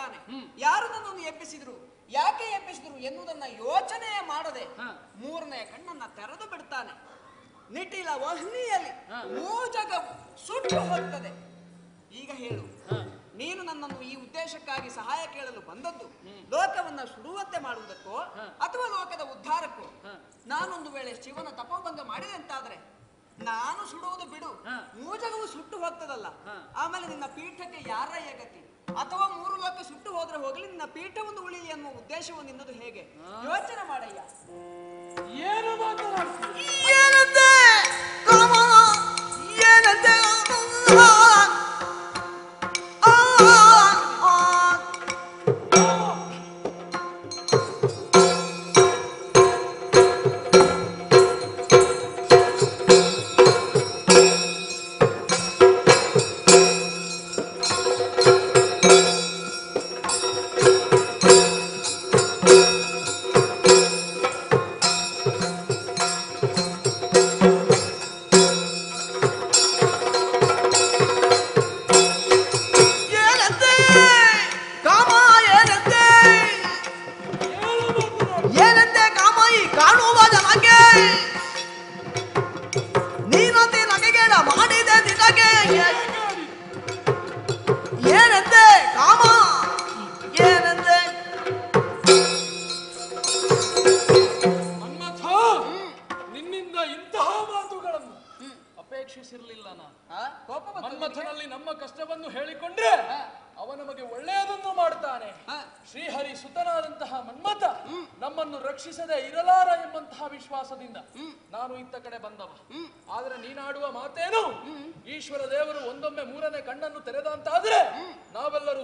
[SPEAKER 8] ಹೇಳ್ತಾನೆ. ಯಾರು ನನ್ನನ್ನು ಎಬ್ಬಿಸಿದ್ರು? ಯಾಕೆ ಎಬ್ಬಿಸಿದ್ರು ಎನ್ನುವುದನ್ನ ಯೋಚನೆ ಮಾಡದೆ ಮೂರನೇ ಕಣ್ಣನ್ನ ತೆರೆದು ಬಿಡ್ತಾನೆ. ನಿಟಿಲ ವಹ್ನಿಯಲ್ಲಿ
[SPEAKER 1] ಹ.
[SPEAKER 8] ಮೂಜಗ ಸುಟ್ಟು ಹೋಗ್ತದೆ. ಈಗ ಹೇಳು. ನೀನು ನನ್ನನ್ನು ಈ ಉದ್ದೇಶಕ್ಕಾಗಿ ಸಹಾಯ ಕೇಳಲು ಬಂದದ್ದು ಲೋಕವನ್ನ ಸುಡುವಂತೆ ಮಾಡುವುದಕ್ಕೋ. ಅಥವಾ ಲೋಕದ ಉದ್ಧಾರಕ್ಕೋ. ನಾನೊಂದು ವೇಳೆ ಶಿವನ ತಪೋಭಂಗ ಮಾಡಿದೆ ಅಂತಾದ್ರೆ ನಾನು ಸುಡುವುದು ಬಿಡು. ಮೂಜಗವು ಸುಟ್ಟು ಹೋಗ್ತದಲ್ಲ. ಆಮೇಲೆ ನಿನ್ನ ಪೀಠಕ್ಕೆ ಯಾರ ಗತಿ ಅಥವಾ ಮೂರು ಲೋಕ ಸುಟ್ಟು ಹೋದ್ರೆ ಹೋಗಲಿ ನಿನ್ನ ಪೀಠವನ್ನು ಉಳಿಲಿ ಅನ್ನುವ ಉದ್ದೇಶವು ನಿನ್ನದು ಹೇಗೆ? ಯೋಚನೆ ಮಾಡಯ್ಯ.
[SPEAKER 1] ಏನು ಮಾತನಾಡ್ತೀಯ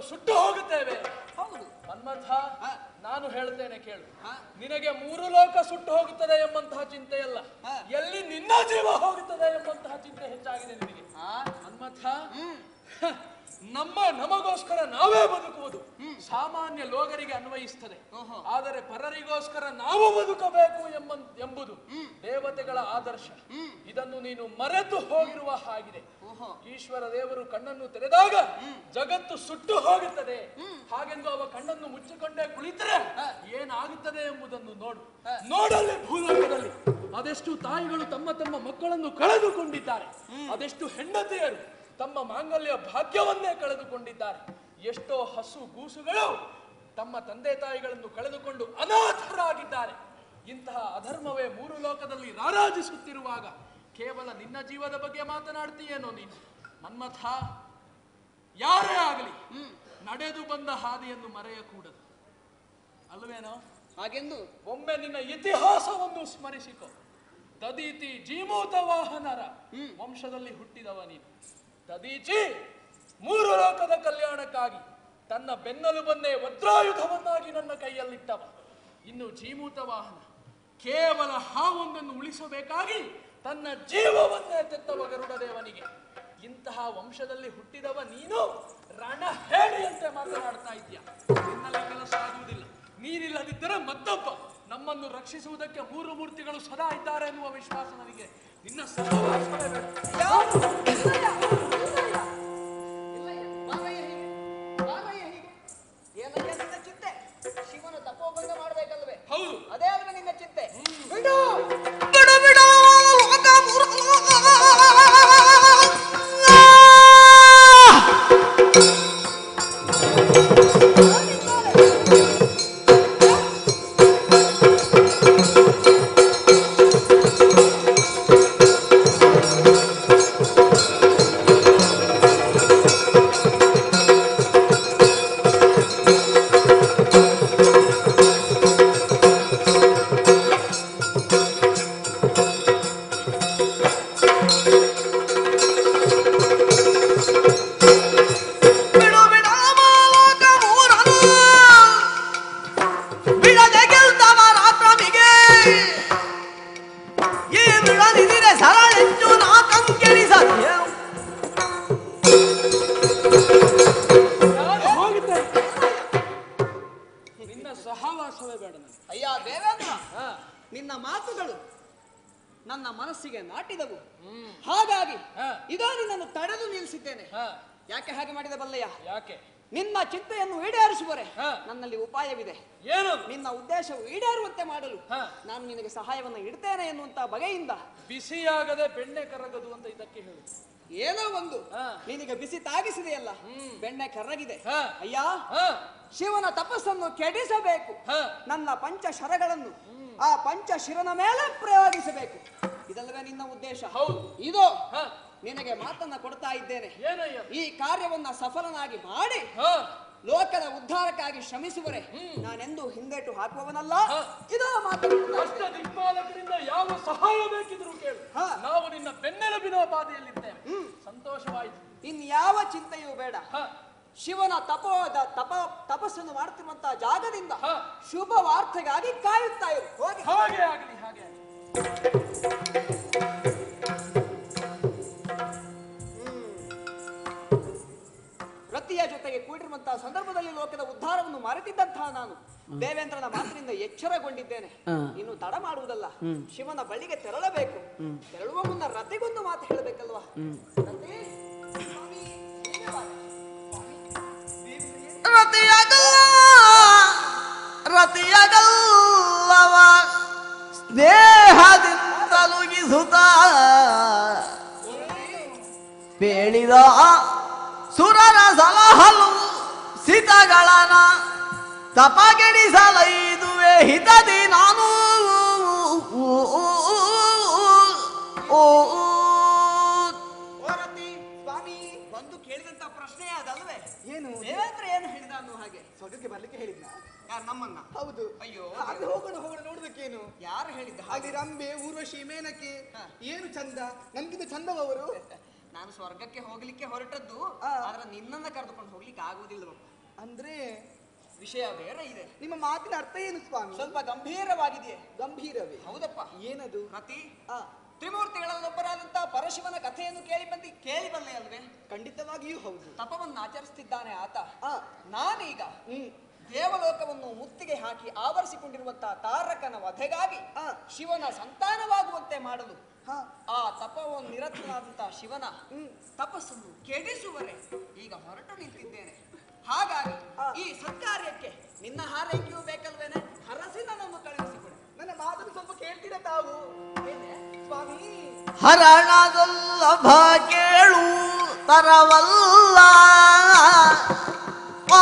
[SPEAKER 1] ಸುಟ್ಟು ಹೋಗುತ್ತೇವೆ.
[SPEAKER 8] ಹೌದು.
[SPEAKER 1] ಮನ್ಮಥ. ನಾನು ಹೇಳ್ತೇನೆ ಕೇಳು. ನಿನಗೆ ಮೂರು ಲೋಕ ಸುಟ್ಟು ಹೋಗುತ್ತದೆ ಎಂಬಂತಹ ಚಿಂತೆ ಅಲ್ಲ ಎಲ್ಲಿ ನಿನ್ನ ಜೀವ ಹೋಗುತ್ತದೆ ಎಂಬಂತಹ ಚಿಂತೆ ಹೆಚ್ಚಾಗಿದೆ ನಿನಗೆ? ಮನ್ಮಥ ನಮ್ಮ ನಮಗೋಸ್ಕರ ನಾವೇ ಬದುಕುವುದು. ಸಾಮಾನ್ಯ ಲೋಗರಿಗೆ ಅನ್ವಯಿಸ್ತದೆ. ಆದರೆ ಪರರಿಗೋಸ್ಕರ ನಾವು ಬದುಕಬೇಕು ಎಂಬ ಎಂಬುದು ದೇವತೆಗಳ ಆದರ್ಶ. ಇದನ್ನು ನೀನು ಮರೆತು ಹೋಗಿರುವ ಹಾಗಿದೆ. ಈಶ್ವರ ದೇವರು ಕಣ್ಣನ್ನು ತೆರೆದಾಗ ಜಗತ್ತು ಸುಟ್ಟು ಹೋಗುತ್ತದೆ. ಹಾಗೆಂದು ಅವ ಕಣ್ಣನ್ನು ಮುಚ್ಚಿಕೊಂಡೇ ಕುಳಿತರೆ ಏನಾಗುತ್ತದೆ ಎಂಬುದನ್ನು ನೋಡು. ನೋಡಲಿ ಭೂಲೋಕದಲ್ಲಿ ಅದೆಷ್ಟು ತಾಯಿಗಳು ತಮ್ಮ ತಮ್ಮ ಮಕ್ಕಳನ್ನು ಕಳೆದುಕೊಂಡಿದ್ದಾರೆ. ಅದೆಷ್ಟು ಹೆಂಡತಿಯರು ತಮ್ಮ ಮಾಂಗಲ್ಯ ಭಾಗ್ಯವನ್ನೇ ಕಳೆದುಕೊಂಡಿದ್ದಾರೆ. ಎಷ್ಟೋ ಹಸು ಗೂಸುಗಳು ತಮ್ಮ ತಂದೆ ತಾಯಿಗಳನ್ನು ಕಳೆದುಕೊಂಡು ಅನಾಥರಾಗಿದ್ದಾರೆ. ಇಂತಹ ಅಧರ್ಮವೇ ಮೂರು ಲೋಕದಲ್ಲಿ ರಾರಾಜಿಸುತ್ತಿರುವಾಗ ಕೇವಲ ನಿನ್ನ ಜೀವದ ಬಗ್ಗೆ ಮಾತನಾಡ್ತೀಯೇನೋ ನೀನು? ಮನ್ಮಥ ಯಾರೇ ಆಗಲಿ ನಡೆದು ಬಂದ ಹಾದಿಯನ್ನು ಮರೆಯಕೂಡದು. ಅಲ್ವೇನೋ?
[SPEAKER 8] ಹಾಗೆಂದು?
[SPEAKER 1] ಒಮ್ಮೆ ನಿನ್ನ ಇತಿಹಾಸವನ್ನು ಸ್ಮರಿಸಿಕೊ. ದದೀತಿ ಜೀಮೂತ ವಾಹನರ ವಂಶದಲ್ಲಿ ಹುಟ್ಟಿದವ ನೀನು. ದದೀಚಿ ಮೂರು ಲೋಕದ ಕಲ್ಯಾಣಕ್ಕಾಗಿ ತನ್ನ ಬೆನ್ನಲು ಬಂದೇ ವಜ್ರಾಯುಧವನ್ನಾಗಿ ನನ್ನ ಕೈಯಲ್ಲಿಟ್ಟವ. ಇನ್ನು ಜೀಮೂತ ವಾಹನ ಕೇವಲ ಹಾವೊಂದನ್ನು ಉಳಿಸಬೇಕಾಗಿ ತನ್ನ ಜೀವವನ್ನೇ ತೆತ್ತವ ಗರುಡ ದೇವನಿಗೆ ಇಂತಹ ವಂಶದಲ್ಲಿ ಹುಟ್ಟಿದವ ನೀನು ರಣ ಹೇಳಿಯಂತೆ ಮಾತನಾಡ್ತಾ ಇದ್ದೀಯ. ನಿನ್ನಲ್ಲಿ ಕೆಲಸ ಆಗುವುದಿಲ್ಲ. ನೀನಿಲ್ಲದಿದ್ದರೆ ಮತ್ತೊಬ್ಬ ನಮ್ಮನ್ನು ರಕ್ಷಿಸುವುದಕ್ಕೆ ಮೂರು ಮೂರ್ತಿಗಳು ಸದಾ ಇದ್ದಾರೆ ಎನ್ನುವ ವಿಶ್ವಾಸ ನನಗೆ. ನಿನ್ನ ಸಹವಾಸವೇ
[SPEAKER 8] ಬಗೆಯಿಂದ
[SPEAKER 1] ಬಿಸಿಯಾಗದೆ ಬೆಣ್ಣೆ ಕರಗದು ಅಂತ ಇದಕ್ಕೆ ಹೇಳು.
[SPEAKER 8] ಏನೋ ಒಂದು.
[SPEAKER 1] ಹಾ.
[SPEAKER 8] ನಿನಗೆ ಬಿಸಿ ತಾಗಿಸಿದೆಯಲ್ಲ. ಬೆಣ್ಣೆ ಕರಗಿದೆ.
[SPEAKER 1] ಹಾ.
[SPEAKER 8] ಅಯ್ಯ
[SPEAKER 1] ಹಾ.
[SPEAKER 8] ಶಿವನ ತಪಸ್ಸನ್ನು ಕೆಡಿಸಬೇಕು.
[SPEAKER 1] ಹಾ.
[SPEAKER 8] ನನ್ನ ಪಂಚ ಶರಗಳನ್ನು ಆ ಪಂಚ ಶಿರನ ಮೇಲೆ ಪ್ರಯೋಗಿಸಬೇಕು. ಇದಲ್ಲವೇ ನಿನ್ನ ಉದ್ದೇಶ?
[SPEAKER 1] ಹೌದು.
[SPEAKER 8] ಇದು
[SPEAKER 1] ಹಾ.
[SPEAKER 8] ನಿನಗೆ ಮಾತನ್ನ ಕೊಡ್ತಾ ಇದ್ದೇನೆ. ಈ ಕಾರ್ಯವನ್ನ ಸಫಲನಾಗಿ ಮಾಡಿ.
[SPEAKER 1] ಹಾ.
[SPEAKER 8] ಲೋಕದ ಉದ್ಧಾರಕ್ಕಾಗಿ ಶ್ರಮಿಸುವರೆ. ನಾನೆಂದು ಹಿಂದೇಟು ಹಾಕುವವನಲ್ಲ. ಇದೋ
[SPEAKER 1] ಅಷ್ಟ ದಿಕ್ಪಾಲಕರಿಂದ ಯಾವ ಸಹಾಯ ಬೇಕಿದ್ರು ಕೇಳು.
[SPEAKER 8] ಹಾ.
[SPEAKER 1] ನಾವು ನಿನ್ನ ಬೆನ್ನೆಲುಬಿನ ಬಾಧೆಯಲ್ಲಿದ್ದೇವೆ ಸಂತೋಷವಾಯಿತು.
[SPEAKER 8] ಇನ್ಯಾವ ಚಿಂತೆಯೂ ಬೇಡ. ಶಿವನ ತಪೋದ ತಪ ತಪಸ್ಸನ್ನು ಮಾಡುತ್ತಿರುವಂತ ಜಾಗದಿಂದ ಶುಭ ವಾರ್ತೆಗಾಗಿ ಕಾಯುತ್ತಾ ಇರು. ಹೋಗಿ.
[SPEAKER 1] ಹಾಗೆ ಆಗಲಿ ಹಾಗೆ
[SPEAKER 8] ರತಿಯ ಜೊತೆಗೆ ಕೂಡಿರುವಂತಹ ಸಂದರ್ಭದಲ್ಲಿ ಲೋಕದ ಉದ್ಧಾರವನ್ನು ಮರೆತಿದ್ದಂತಹ ನಾನು. ದೇವೇಂದ್ರನ ಮಾತಿನಿಂದ ಎಚ್ಚರಗೊಂಡಿದ್ದೇನೆ. ಇನ್ನು ತಡ ಮಾಡುವುದಲ್ಲ. ಶಿವನ ಬಳಿಗೆ ತೆರಳಬೇಕು. ತೆರಳುವ ಮುನ್ನ ರತಿಗೊಂದು ಮಾತು ಹೇಳಬೇಕಲ್ವಾ?
[SPEAKER 2] ರತಿಯಗಲ್ಲವ ಸ್ನೇಹದಿಂದಲುಗಿಸುತ್ತ ಬೇಳಿದ ಸುರರ ಸಲಹಲು ಸಿತಗಳನ ತಪಗೆಡಿಸಲೈದುವೆ ಹಿತದಿ ನಾನು.
[SPEAKER 8] ಓ ಸ್ವಾಮಿ ಬಂದು ಕೇಳಿದಂತ ಪ್ರಶ್ನೆ ಅದಲ್ವೇ?
[SPEAKER 7] ಏನು?
[SPEAKER 8] ದೇವೇಂದ್ರ ಏನು ಹೇಳಿದ ಅನ್ನೋ ಹಾಗೆ?
[SPEAKER 7] ಸ್ವರ್ಗಕ್ಕೆ ಬರ್ಲಿಕ್ಕೆ ಹೇಳಿದ್ನ.
[SPEAKER 8] ಯಾರು ನಮ್ಮನ್ನ?
[SPEAKER 7] ಹೌದು.
[SPEAKER 8] ಅಯ್ಯೋ.
[SPEAKER 7] ಅಲ್ಲಿ ಹೋಗೋಣ ಹೋಗೋಣ ನೋಡೋದಕ್ಕೇನು
[SPEAKER 8] ಯಾರು ಹೇಳಿದ್ದ ಹಾಗೆ?
[SPEAKER 7] ರಂಬೆ ಊರ್ವಶಿ
[SPEAKER 8] ಮೇನಕ್ಕೆ
[SPEAKER 7] ಏನು ಚಂದ? ನಮ್ಗಿಂತ ಚಂದವರು
[SPEAKER 8] ನಾನು ಸ್ವರ್ಗಕ್ಕೆ ಹೋಗ್ಲಿಕ್ಕೆ ಹೊರಟದ್ದು. ಆದ್ರೆ ನಿನ್ನನ್ನ ಕರೆದುಕೊಂಡು ಹೋಗ್ಲಿಕ್ಕೆ ಆಗುವುದಿಲ್ಲವಪ್ಪ
[SPEAKER 7] ಅಂದ್ರೆ
[SPEAKER 8] ವಿಷಯ ಬೇರೆ ಇದೆ.
[SPEAKER 7] ನಿಮ್ಮ ಮಾತಿನ ಅರ್ಥ ಏನು ಸ್ವಾಮಿ?
[SPEAKER 8] ಸ್ವಲ್ಪ ಗಂಭೀರವಾಗಿದೆಯೇ.
[SPEAKER 7] ಗಂಭೀರವೇ?
[SPEAKER 8] ಹೌದಪ್ಪ.
[SPEAKER 7] ಏನದು?
[SPEAKER 8] ರತಿ
[SPEAKER 7] ಆ.
[SPEAKER 8] ತ್ರಿಮೂರ್ತಿಗಳಲ್ಲೊಬ್ಬರಾದಂತಹ ಪರಶಿವನ ಕಥೆಯನ್ನು ಕೇಳಿ ಬಂದು. ಕೇಳಿ ಬಲ್ಲೆ ಅಲ್ವೇ?
[SPEAKER 7] ಖಂಡಿತವಾಗಿಯೂ ಹೌದು.
[SPEAKER 8] ತಪವನ್ನು ಆಚರಿಸ್ತಿದ್ದಾನೆ ಆತ. ನಾನೀಗ
[SPEAKER 7] ಹ್ಮ್.
[SPEAKER 8] ದೇವಲೋಕವನ್ನು ಮುತ್ತಿಗೆ ಹಾಕಿ ಆವರಿಸಿಕೊಂಡಿರುವಂತಹ ತಾರಕನ ವಧೆಗಾಗಿ. ಶಿವನ ಸಂತಾನವಾಗುವಂತೆ ಮಾಡಲು ಆ ತಪವನ್ನು ನಿರತನಾದಂತಹ ಶಿವನ
[SPEAKER 7] ಹ್ಮ್.
[SPEAKER 8] ತಪಸ್ಸನ್ನು ಕೆಡಿಸುವರೆ ಈಗ ಹೊರಟು ನಿಂತಿದ್ದೇನೆ. ಹಾಗಾಗಿ ಈ ಸತ್ಕಾರ್ಯಕ್ಕೆ ನಿನ್ನ ಹಾರೈಕೆಯೂ ಬೇಕಲ್ವೇನೆ? ಹರಸಿ ನನ್ನನ್ನು ಕಳುಹಿಸಿಕೊಡಿ.
[SPEAKER 7] ನನ್ನ ಮಾತನ್ನು ಸ್ವಲ್ಪ ಕೇಳ್ತೀರ ತಾವು? ಸ್ವಾಮಿ.
[SPEAKER 2] ಹರಣದಲ್ಲಭ ಕೇಳು ತರವಲ್ಲ. ಆ,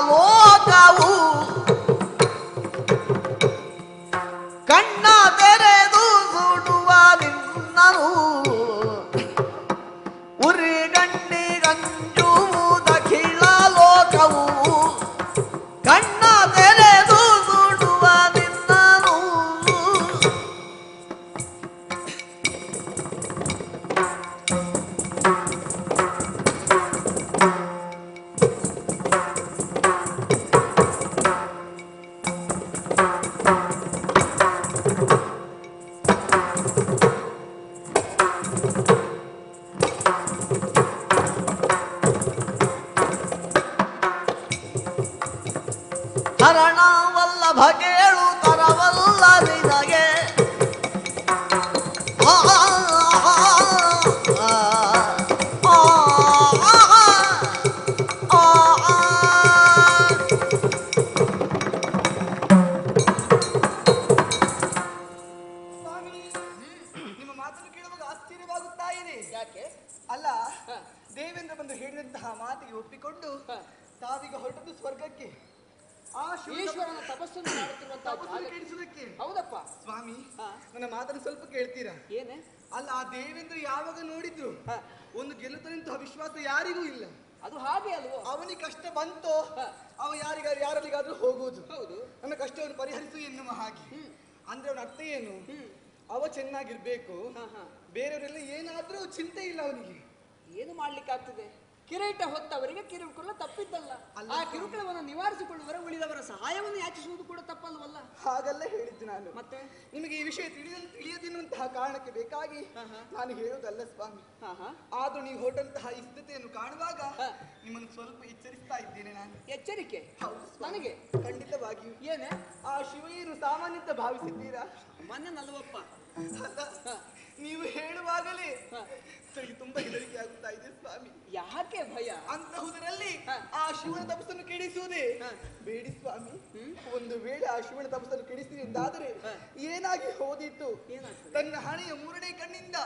[SPEAKER 8] falou
[SPEAKER 7] ಒಂದು ಗೆಲ್ಲುತ್ತಂತಹ ವಿಶ್ವಾಸ ಯಾರಿಗೂ ಇಲ್ಲ.
[SPEAKER 8] ಅದು ಹಾಗೆ ಅಲ್ವೋ?
[SPEAKER 7] ಅವನಿಗೆ ಕಷ್ಟ ಬಂತೋ? ಅವ ಯಾರಿಗಾದ್ರು ಯಾರಲ್ಲಿಗಾದ್ರೂ ಹೋಗುವುದು.
[SPEAKER 8] ಹೌದು.
[SPEAKER 7] ನನ್ನ ಕಷ್ಟವನ್ನು ಪರಿಹರಿಸು ಎನ್ನುವ ಹಾಗೆ. ಅಂದ್ರೆ ಅವನ ಅರ್ಥ ಏನು. ಅವ ಚೆನ್ನಾಗಿರ್ಬೇಕು. ಬೇರೆಯವರೆಲ್ಲ ಏನಾದ್ರೂ ಚಿಂತೆ ಇಲ್ಲ ಅವನಿಗೆ.
[SPEAKER 8] ಏನು ಮಾಡ್ಲಿಕ್ಕಾಗ್ತದೆ? ಕಿರೀಟ ಹೊತ್ತವರಿಗೆ ಕಿರುಕುಳ ತಪ್ಪಿದ್ದಲ್ಲ. ಆ ಕಿರುಕುಳವನ್ನು ನಿವಾರಿಸಿಕೊಳ್ಳುವರ ಉಳಿದವರ ಸಹಾಯವನ್ನು ಯಾಚಿಸುವುದು ಕೂಡ ತಪ್ಪಲ್ವಲ್ಲ?
[SPEAKER 7] ಹಾಗೆಲ್ಲ ಹೇಳಿದ್ದು ನಾನು.
[SPEAKER 8] ಮತ್ತೆ?
[SPEAKER 7] ನಿಮಗೆ ಈ ವಿಷಯ ತಿಳಿದ ತಿಳಿಯದಿನ್ನುವಂತಹ ಕಾರಣಕ್ಕೆ ಬೇಕಾಗಿ. ನಾನು ಹೇಳುವುದಲ್ಲ ಸ್ವಾಮಿ. ಆದ್ರೂ ನೀವು ಹೊರಟಂತಹ ಈ ಸಿದ್ಧತೆಯನ್ನು ಕಾಣುವಾಗ. ನಿಮ್ಮನ್ನು ಸ್ವಲ್ಪ ಎಚ್ಚರಿಸ್ತಾ ಇದ್ದೇನೆ ನಾನು.
[SPEAKER 8] ಎಚ್ಚರಿಕೆ?
[SPEAKER 7] ಹೌದು
[SPEAKER 8] ನನಗೆ?
[SPEAKER 7] ಖಂಡಿತವಾಗಿಯೂ.
[SPEAKER 8] ಏನೇ?
[SPEAKER 7] ಆ ಶಿವಯ್ಯನು ಸಾಮಾನ್ಯತ ಭಾವಿಸಿದ್ದೀರಾ?
[SPEAKER 8] ಮನೆ ನಲ್ವಪ್ಪ
[SPEAKER 7] ಅಲ್ಲ
[SPEAKER 8] ಹಾ.
[SPEAKER 7] ನೀವು ಹೇಳುವಾಗಲೇ. ನನಗೆ ತುಂಬಾ ಹೆದರಿಕೆ ಆಗುತ್ತಾ ಇದೆ ಸ್ವಾಮಿ.
[SPEAKER 8] ಯಾಕೆ ಭಯ?
[SPEAKER 7] ಅಂತಹುದರಲ್ಲಿ. ಆ ಶಿವನ ತಪಸ್ಸನ್ನು ಕೆಡಿಸುವುದೇ? ಬೇಡಿ ಸ್ವಾಮಿ. ಒಂದು ವೇಳೆ ಆ ಶಿವನ ತಪಸ್ಸನ್ನು ಕೆಡಿಸಿರಿ ಎಂದಾದರೆ ಏನಾಗಿ ಹೋದಿತ್ತು? ತನ್ನ ಹಣೆಯ ಮೂರನೇ ಕಣ್ಣಿಂದ.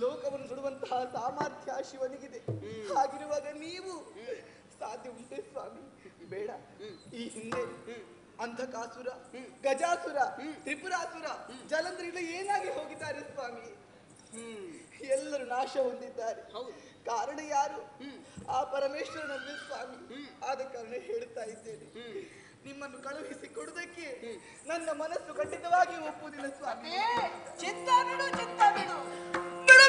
[SPEAKER 7] ಲೋಕವನ್ನು ಸುಡುವಂತಹ ಸಾಮರ್ಥ್ಯ ಶಿವನಿಗಿದೆ. ಹಾಗಿರುವಾಗ ನೀವು ಸಾಧ್ಯ ಉಂಟೆ ಸ್ವಾಮಿ. ಬೇಡ. ಈ ಹಿಂದೆ ಅಂಧಕಾಸುರ ಗಜಾಸುರ ತ್ರಿಪುರಾಸುರ ಜಲಂಧರಿಲ್ಲ ಏನಾಗಿ ಹೋಗಿದ್ದಾರೆ ಸ್ವಾಮಿ? ಎಲ್ಲರೂ ನಾಶ ಹೊಂದಿದ್ದಾರೆ.
[SPEAKER 8] ಹೌದು.
[SPEAKER 7] ಕಾರಣ ಯಾರು? ಆ ಪರಮೇಶ್ವರನಲ್ಲಿ ಸ್ವಾಮಿ. ಆದ ಕಾರಣ ಹೇಳ್ತಾ ಇದ್ದೇನೆ. ನಿಮ್ಮನ್ನು ಕಳುಹಿಸಿ ಕೊಡುವುದಕ್ಕೆ ನನ್ನ ಮನಸ್ಸು ಖಂಡಿತವಾಗಿ ಒಪ್ಪುವುದಿಲ್ಲ ಸ್ವಾಮಿ.
[SPEAKER 8] ಏ, ಚಿತ್ತ ಬಿಡು ಚಿತ್ತ ಬಿಡು.
[SPEAKER 2] ಬಿಡು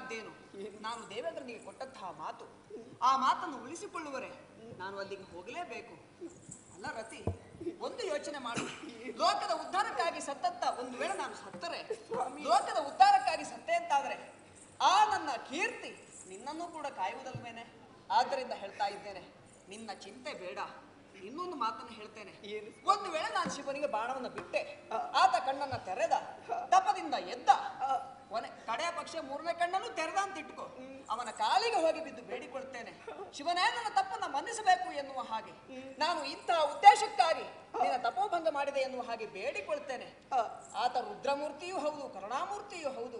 [SPEAKER 8] ಯೋಚಿಸಬೇಕಾದ್ದೇನು ನಾನು ದೇವೇಂದ್ರನಿಗೆ ಕೊಟ್ಟಂತಹ ಮಾತು. ಆ ಮಾತನ್ನು ಉಳಿಸಿಕೊಳ್ಳುವರೆ ನಾನು ಅಲ್ಲಿಗೆ ಹೋಗಲೇಬೇಕು. ಅಲ್ಲ ರತಿ ಒಂದು ಯೋಚನೆ ಮಾಡು. ಲೋಕದ ಉದ್ಧಾರಕ್ಕಾಗಿ ಸತ್ತಂತ ಒಂದು ವೇಳೆ ನಾನು ಸತ್ತರೆ ಲೋಕದ ಉದ್ಧಾರಕ್ಕಾಗಿ ಸತ್ತೆ ಅಂತಾದ್ರೆ ಆ ನನ್ನ ಕೀರ್ತಿ ನಿನ್ನನ್ನು ಕೂಡ ಕಾಯುವುದಲ್ವೇನೆ ಆದ್ದರಿಂದ ಹೇಳ್ತಾ ಇದ್ದೇನೆ ನಿನ್ನ ಚಿಂತೆ ಬೇಡ. ಇನ್ನೊಂದು ಮಾತನ್ನು ಹೇಳ್ತೇನೆ? ಒಂದು ವೇಳೆ ನಾನು ಶಿವನಿಗೆ ಬಾಣವನ್ನು ಬಿಟ್ಟೆ ಆತ ಕಣ್ಣನ್ನ ತೆರೆದ ತಪದಿಂದ ಎದ್ದ ಕೊನೆ ಕಡೆಯ ಪಕ್ಷ ಮೂರನೇ ಕಣ್ಣನ್ನು ತೆರೆದ ಅಂತ ಇಟ್ಕೋ. ಅವನ ಕಾಲಿಗೆ ಹೋಗಿ ಬಿದ್ದು ಬೇಡಿಕೊಳ್ತೇನೆ ಶಿವನೇ ನನ್ನ ತಪ್ಪನ್ನ ಮನ್ನಿಸಬೇಕು ಎನ್ನುವ ಹಾಗೆ. ನಾನು ಇಂತಹ ಉದ್ದೇಶಕ್ಕಾಗಿ ನಿನ್ನ ತಪೋಭಂಗ ಮಾಡಿದೆ ಎನ್ನುವ ಹಾಗೆ ಬೇಡಿಕೊಳ್ತೇನೆ ಆತ ರುದ್ರಮೂರ್ತಿಯೂ ಹೌದು ಕರುಣಾಮೂರ್ತಿಯೂ ಹೌದು.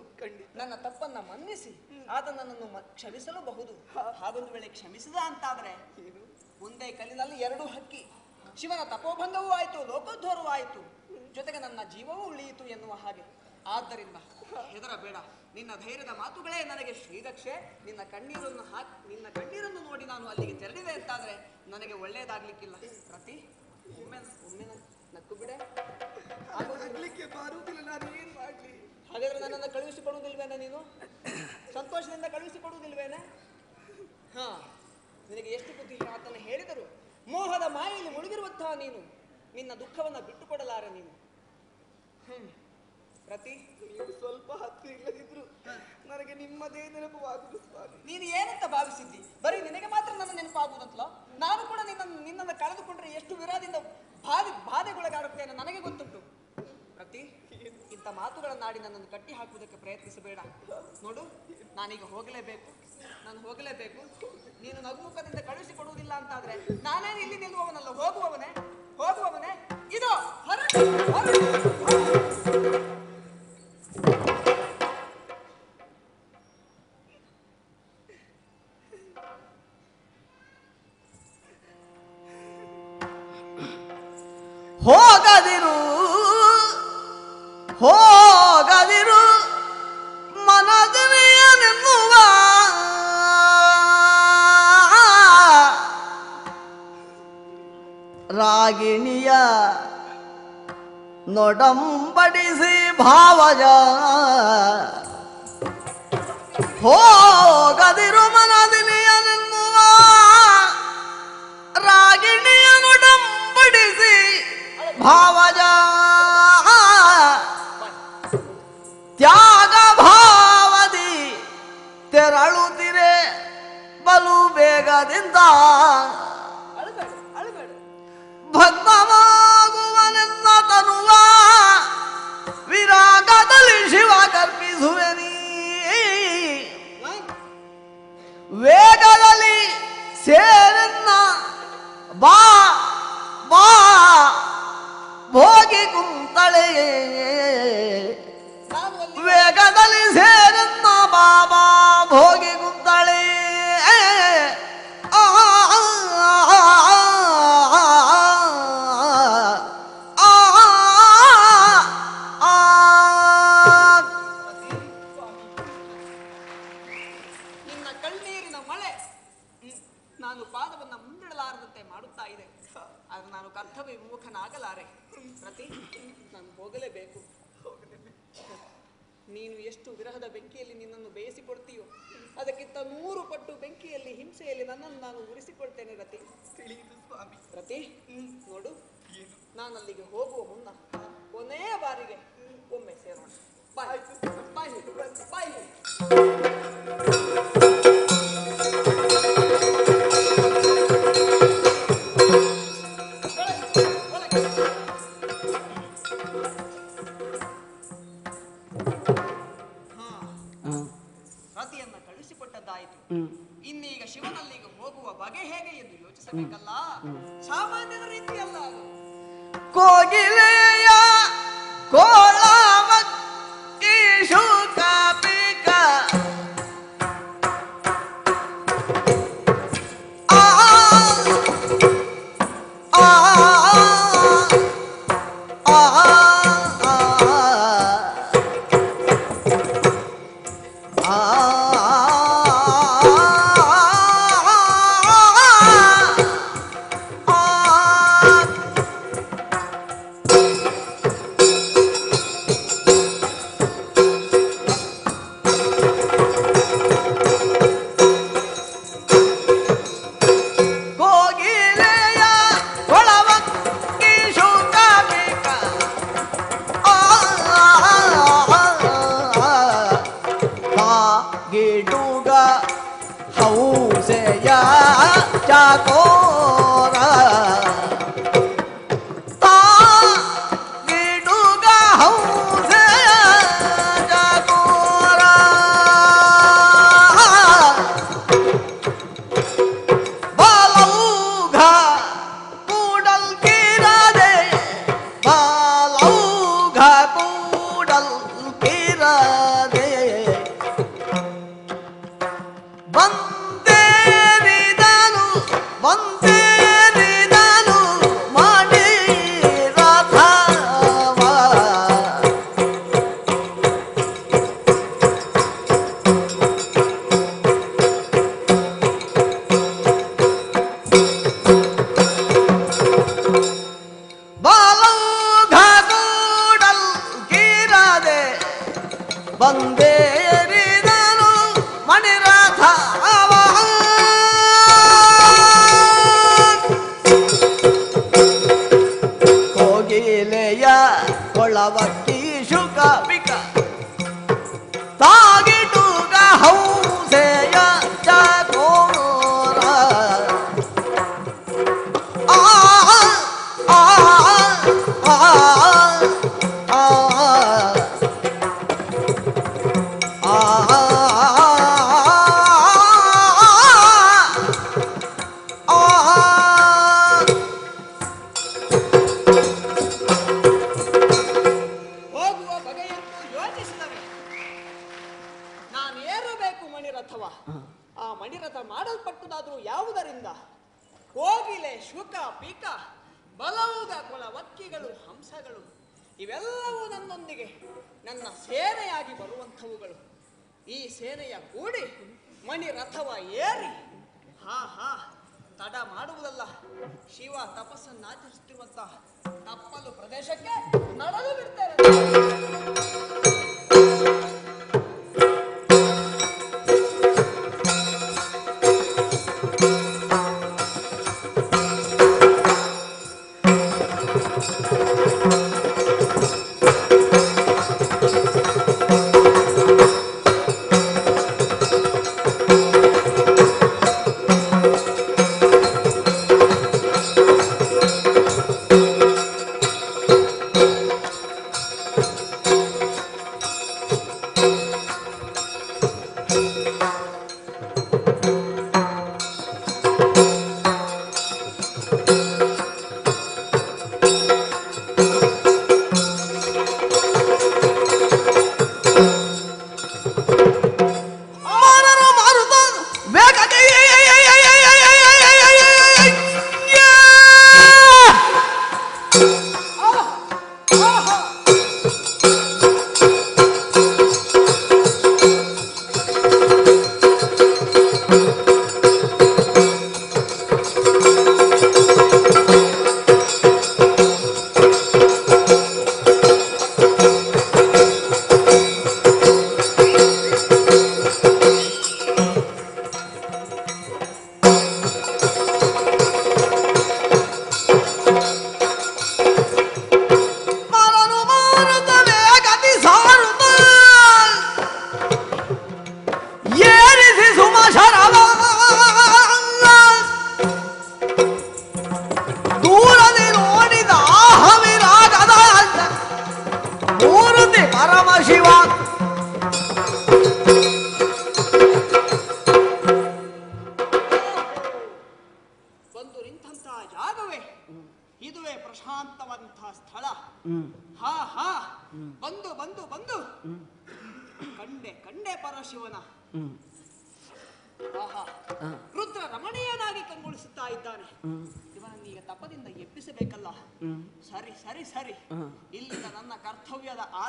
[SPEAKER 8] ನನ್ನ ತಪ್ಪನ್ನ ಮನ್ನಿಸಿ ಆತ ನನ್ನನ್ನು ಕ್ಷಮಿಸಲೂಬಹುದು. ಕ್ಷಮಿಸಲು ಬಹುದು ಹಾಗೊಂದು ವೇಳೆ ಕ್ಷಮಿಸಿದ ಅಂತಾದ್ರೆ ಒಂದೇ ಕಲ್ಲಿನಲ್ಲಿ ಎರಡು ಹಕ್ಕಿ. ಶಿವನ ತಪೋಭಂಗವೂ ಆಯಿತು ಲೋಕೋದ್ಧಾರವೂ ಆಯಿತು. ಜೊತೆಗೆ ನನ್ನ ಜೀವವೂ ಉಳಿಯಿತು ಎನ್ನುವ ಹಾಗೆ. ಆದ್ದರಿಂದ ಹೆದರಬೇಡ. ನಿನ್ನ ಧೈರ್ಯದ ಮಾತುಗಳೇ ನನಗೆ ಶ್ರೀರಕ್ಷೆ. ನಿನ್ನ ಕಣ್ಣೀರನ್ನು ಹಾಕಿ ನಿನ್ನ ಕಣ್ಣೀರನ್ನು ನೋಡಿ ನಾನು ಅಲ್ಲಿಗೆ ತೆರಳಿದೆ ಅಂತಾದರೆ ನನಗೆ ಒಳ್ಳೆಯದಾಗ್ಲಿಕ್ಕಿಲ್ಲ ಪ್ರತಿ ಒಮ್ಮೆ ಒಮ್ಮೆ ನಕ್ಕು ಬಿಡೆ.
[SPEAKER 7] ನಗ್ಲಿಕ್ಕೆ ಬಾರುವುದಿಲ್ಲ ನಾನು ಏನು ಮಾಡಲಿ?
[SPEAKER 8] ಹಾಗಾದ್ರೆ ನನ್ನನ್ನು ಕಳುಹಿಸಿಕೊಡುವುದಿಲ್ವೇನೆ ನೀನು? ಸಂತೋಷದಿಂದ ಕಳುಹಿಸಿಕೊಡುವುದಿಲ್ವೇನೆ? ಹಾ ನಿನಗೆ ಎಷ್ಟು ಬುದ್ಧಿ ಆತನ ಹೇಳಿದರು ಮೋಹದ ಮಾಯಲ್ಲಿ ಮುಳುಗಿರುವಂತಹ ನೀನು. ನಿನ್ನ ದುಃಖವನ್ನು ಬಿಟ್ಟುಕೊಡಲಾರೆ ನೀನು. ಹ್ಮ್. ಪ್ರತಿ
[SPEAKER 7] ನೀವು ಸ್ವಲ್ಪ ಹತ್ತಿರ ಇಲ್ಲದಿದ್ರು ನನಗೆ ನಿಮ್ಮದೇ ನೆನಪುವಾಗುದು ಸ್ವಾಮಿ
[SPEAKER 8] ನೀನು ಏನಂತ ಭಾವಿಸಿದ್ದಿ? ಬರೀ ನಿನಗೆ ಮಾತ್ರ ನನ್ನ ನೆನಪಾಗುವುದಂತಲ್ಲ ನಾನು ಕೂಡ ನಿನ್ನ ನಿನ್ನನ್ನು ಕಳೆದುಕೊಂಡ್ರೆ ಎಷ್ಟು ವಿರಾದಿಂದ ಬಾಧೆ ಬಾಧೆಗೊಳಗಾಡುತ್ತೇನೆ ನನಗೆ ಗೊತ್ತುಂಟು. ಪ್ರತಿ ಇಂಥ ಮಾತುಗಳನ್ನಾಡಿ ನನ್ನನ್ನು ಕಟ್ಟಿ ಹಾಕುವುದಕ್ಕೆ ಪ್ರಯತ್ನಿಸಬೇಡ. ನೋಡು ನಾನೀಗ ಹೋಗಲೇಬೇಕು. ನಾನು ಹೋಗಲೇಬೇಕು. ನೀನು ನಗುಮುಖದಿಂದ ಕಳುಹಿಸಿಕೊಡುವುದಿಲ್ಲ ಅಂತಾದ್ರೆ ನಾನೇನು ಇಲ್ಲಿ ನಿಲ್ಲುವವನಲ್ಲ ಹೋಗುವವನೇ? ಹೋಗುವವನೇ? ಇದು ಹೊರಟು ಹೊರಟು.
[SPEAKER 2] ಭಾವಜ. ಹೋಗದಿರು ಮನದಿನಿಯನೆನ್ನುವ ರಾಗಿಣಿಯನುಡಂಬಡಿಸಿ ಭಾವಜ. ತ್ಯಾಗ ಭಾವದಿ ತೆರಳುತ್ತಿರೆ ಬಲು ಬೇಗದಿಂದ. ಸೇರನ್ನ. ಬಾ ಬಾ ಭೋಗಿ ಕುಂತಳೆ ವೇಗದಲ್ಲಿ ಸೇರನ್ನ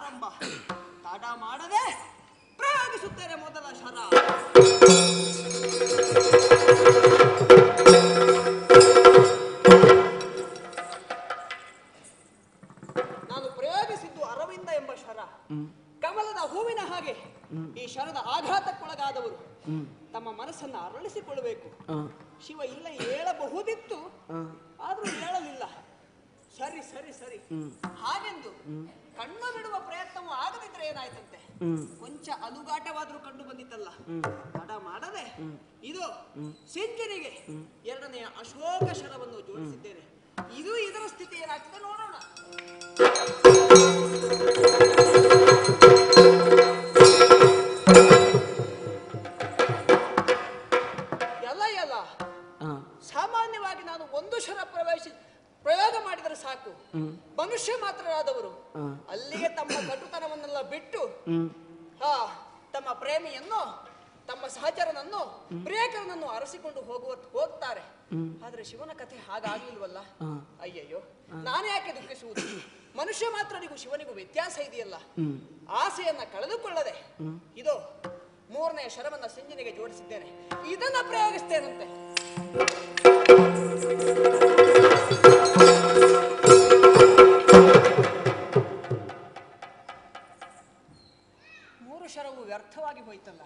[SPEAKER 8] ಆರಂಭ. ತಡ ಮಾಡದೆ ಪ್ರಯೋಗಿಸುತ್ತೇನೆ ಮೊದಲ ಶರ. ನಾನು ಪ್ರಯೋಗಿಸಿದ್ದು ಅರವಿಂದ ಎಂಬ ಶರ. ಕಮಲದ ಹೂವಿನ ಹಾಗೆ. ಈ ಶರದ ಆಘಾತಕ್ಕೊಳಗಾದವರು. ತಮ್ಮ ಮನಸ್ಸನ್ನು ಅರಳಿಸಿಕೊಳ್ಳಬೇಕು. ಶಿವ ಇಲ್ಲ ಹೇಳಬಹುದಿತ್ತು ಆದ್ರೂ ಹೇಳಲಿಲ್ಲ ಸರಿ ಸರಿ ಸರಿ ಹಾಗೆಂದು ಕಣ್ಣು ಬಿಡುವ ಪ್ರಯತ್ನವೂ ಆಗದಿದ್ರೆ ಏನಾಯ್ತಂತೆ? ಕೊಂಚ ಅನುಗಾಟವಾದ್ರೂ ಕಂಡು ಬಂದಿತ್ತಲ್ಲ? ತಡ ಮಾಡದೆ ಇದು ಸಿಂಚನಿಗೆ ಎರಡನೆಯ ಅಶೋಕ ಶರವನ್ನು ಜೋಡಿಸಿದ್ದೇನೆ. ಇದು ಇದರ ಸ್ಥಿತಿ ಏನಾಗ್ತದೆ ನೋಡೋಣ. ಸಾಕು. ಮನುಷ್ಯ ಮಾತ್ರರಾದವರು. ಅಲ್ಲಿಗೆ ತಮ್ಮ ಕಟುತನವನ್ನೆಲ್ಲ ಬಿಟ್ಟು ಹಾ ತಮ್ಮ ಪ್ರೇಮಿಯನ್ನು ತಮ್ಮ ಸಹಚರನನ್ನು ಪ್ರಿಯಕರನನ್ನು ಅರಸಿಕೊಂಡು ಹೋಗುವ ಹೋಗ್ತಾರೆ. ಆದ್ರೆ ಶಿವನ ಕಥೆ ಹಾಗಾಗ್ಲಿಲ್ವಲ್ಲ? ಅಯ್ಯಯ್ಯೋ. ನಾನೇ ಯಾಕೆ ದುಃಖಿಸುವುದು? ಮನುಷ್ಯ ಮಾತ್ರನಿಗೂ ಶಿವನಿಗೂ ವ್ಯತ್ಯಾಸ ಇದೆಯಲ್ಲ? ಆಸೆಯನ್ನ ಕಳೆದುಕೊಳ್ಳದೆ. ಇದು ಮೂರನೇ ಶರವನ್ನ ಸಂಜಿನಿಗೆ ಜೋಡಿಸಿದ್ದೇನೆ. ಇದನ್ನ ಪ್ರಯೋಗಿಸ್ತೇನಂತೆ? ಹೋಯ್ತಲ್ಲ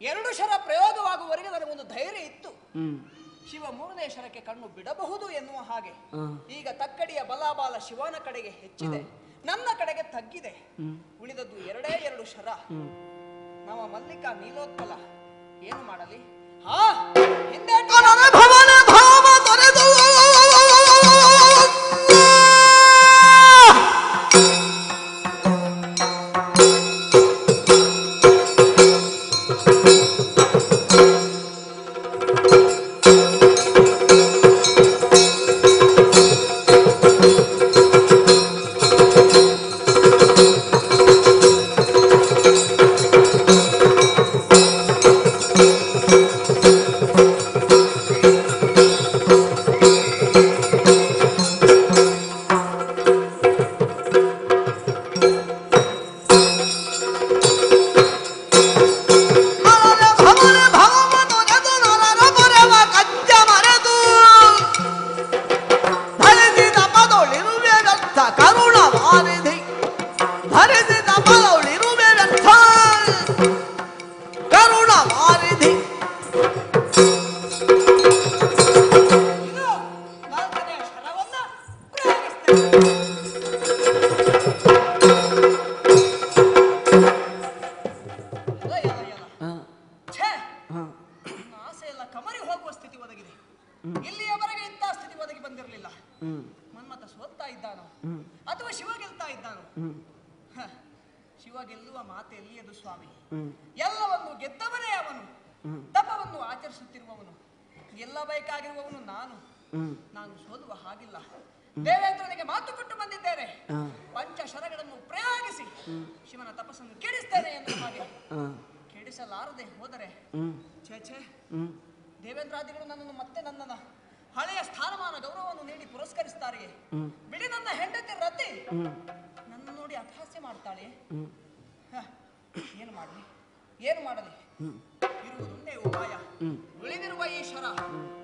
[SPEAKER 8] ಎರಡು ಶರ ಪ್ರಯೋಗವಾಗುವವರೆಗೆ ನನಗೊಂದು ಧೈರ್ಯ ಇತ್ತು. ಶಿವ ಮೂರನೇ ಶರಕ್ಕೆ ಕಣ್ಣು ಬಿಡಬಹುದು ಎನ್ನುವ ಹಾಗೆ. ಈಗ ತಕ್ಕಡಿಯ ಬಲಾಬಾಲ ಶಿವನ ಕಡೆಗೆ ಹೆಚ್ಚಿದೆ. ನನ್ನ ಕಡೆಗೆ ತಗ್ಗಿದೆ. ಉಳಿದದ್ದು ಎರಡೇ ಎರಡು ಶರ. ನಮ್ಮ ಮಲ್ಲಿಕಾ ನೀಲೋತ್ಪಲ ಏನು ಮಾಡಲಿ? ಹಾ ಹಿಂದೆ ಅಥವಾ ಶಿವ ಗೆಲ್ತಾ ಇದ್ದಾನು? ಶಿವ ಗೆಲ್ಲುವ ಮಾತೆ ಎಲ್ಲಿಯದು ಸ್ವಾಮಿ? ಎಲ್ಲವನ್ನು ಗೆದ್ದವನೇ ಅವನು. ತಪವನ್ನು ಆಚರಿಸುತ್ತಿರುವವನು. ಗೆಲ್ಲಬೇಕಾಗಿರುವವನು ನಾನು. ನಾನು ಸೋಲುವ ಹಾಗಿಲ್ಲ. ದೇವೇಂದ್ರನಿಗೆ ಮಾತು ಕೊಟ್ಟು ಬಂದಿದ್ದೇನೆ. ಪಂಚ ಶರಗಳನ್ನು ಪ್ರಯೋಗಿಸಿ. ಶಿವನ ತಪಸ್ಸನ್ನು ಕೆಡಿಸ್ತೇನೆ ಎಂದು ಹಾಗೆ. ಕೆಡಿಸಲಾರದೆ ಹೋದರೆ ಛೇ ಛೇ. ದೇವೇಂದ್ರಾದಿಗಳು ನನ್ನನ್ನು ಮತ್ತೆ ನನ್ನ ಹಳೆಯ ಸ್ಥಾನಮಾನ ಗೌರವವನ್ನು ನೀಡಿ ಪುರಸ್ಕರಿಸ್ತಾರೆಯೇ ಬಿಡಿ ನನ್ನ ಹೆಂಡತಿ ರತಿ. ನನ್ನ ನೋಡಿ ಅಪಹಾಸ್ಯ ಮಾಡ್ತಾಳೆ. ಏನು ಮಾಡಲಿ? ಏನು ಮಾಡಲಿ? ಇರುವುದೊಂದೇ ಉಪಾಯ. ಉಳಿದಿರುವ ಈ ಶರ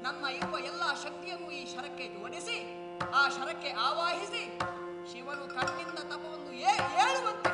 [SPEAKER 8] ನನ್ನ ಇರುವ ಎಲ್ಲ ಶಕ್ತಿಯನ್ನು ಈ ಶರಕ್ಕೆ ಜೋಡಿಸಿ ಆ ಶರಕ್ಕೆ ಆವಾಹಿಸಿ ಶಿವನು ಕಣ್ಣಿಂದ ತಪವನ್ನು ಏ- ಏಳುವಂತೆ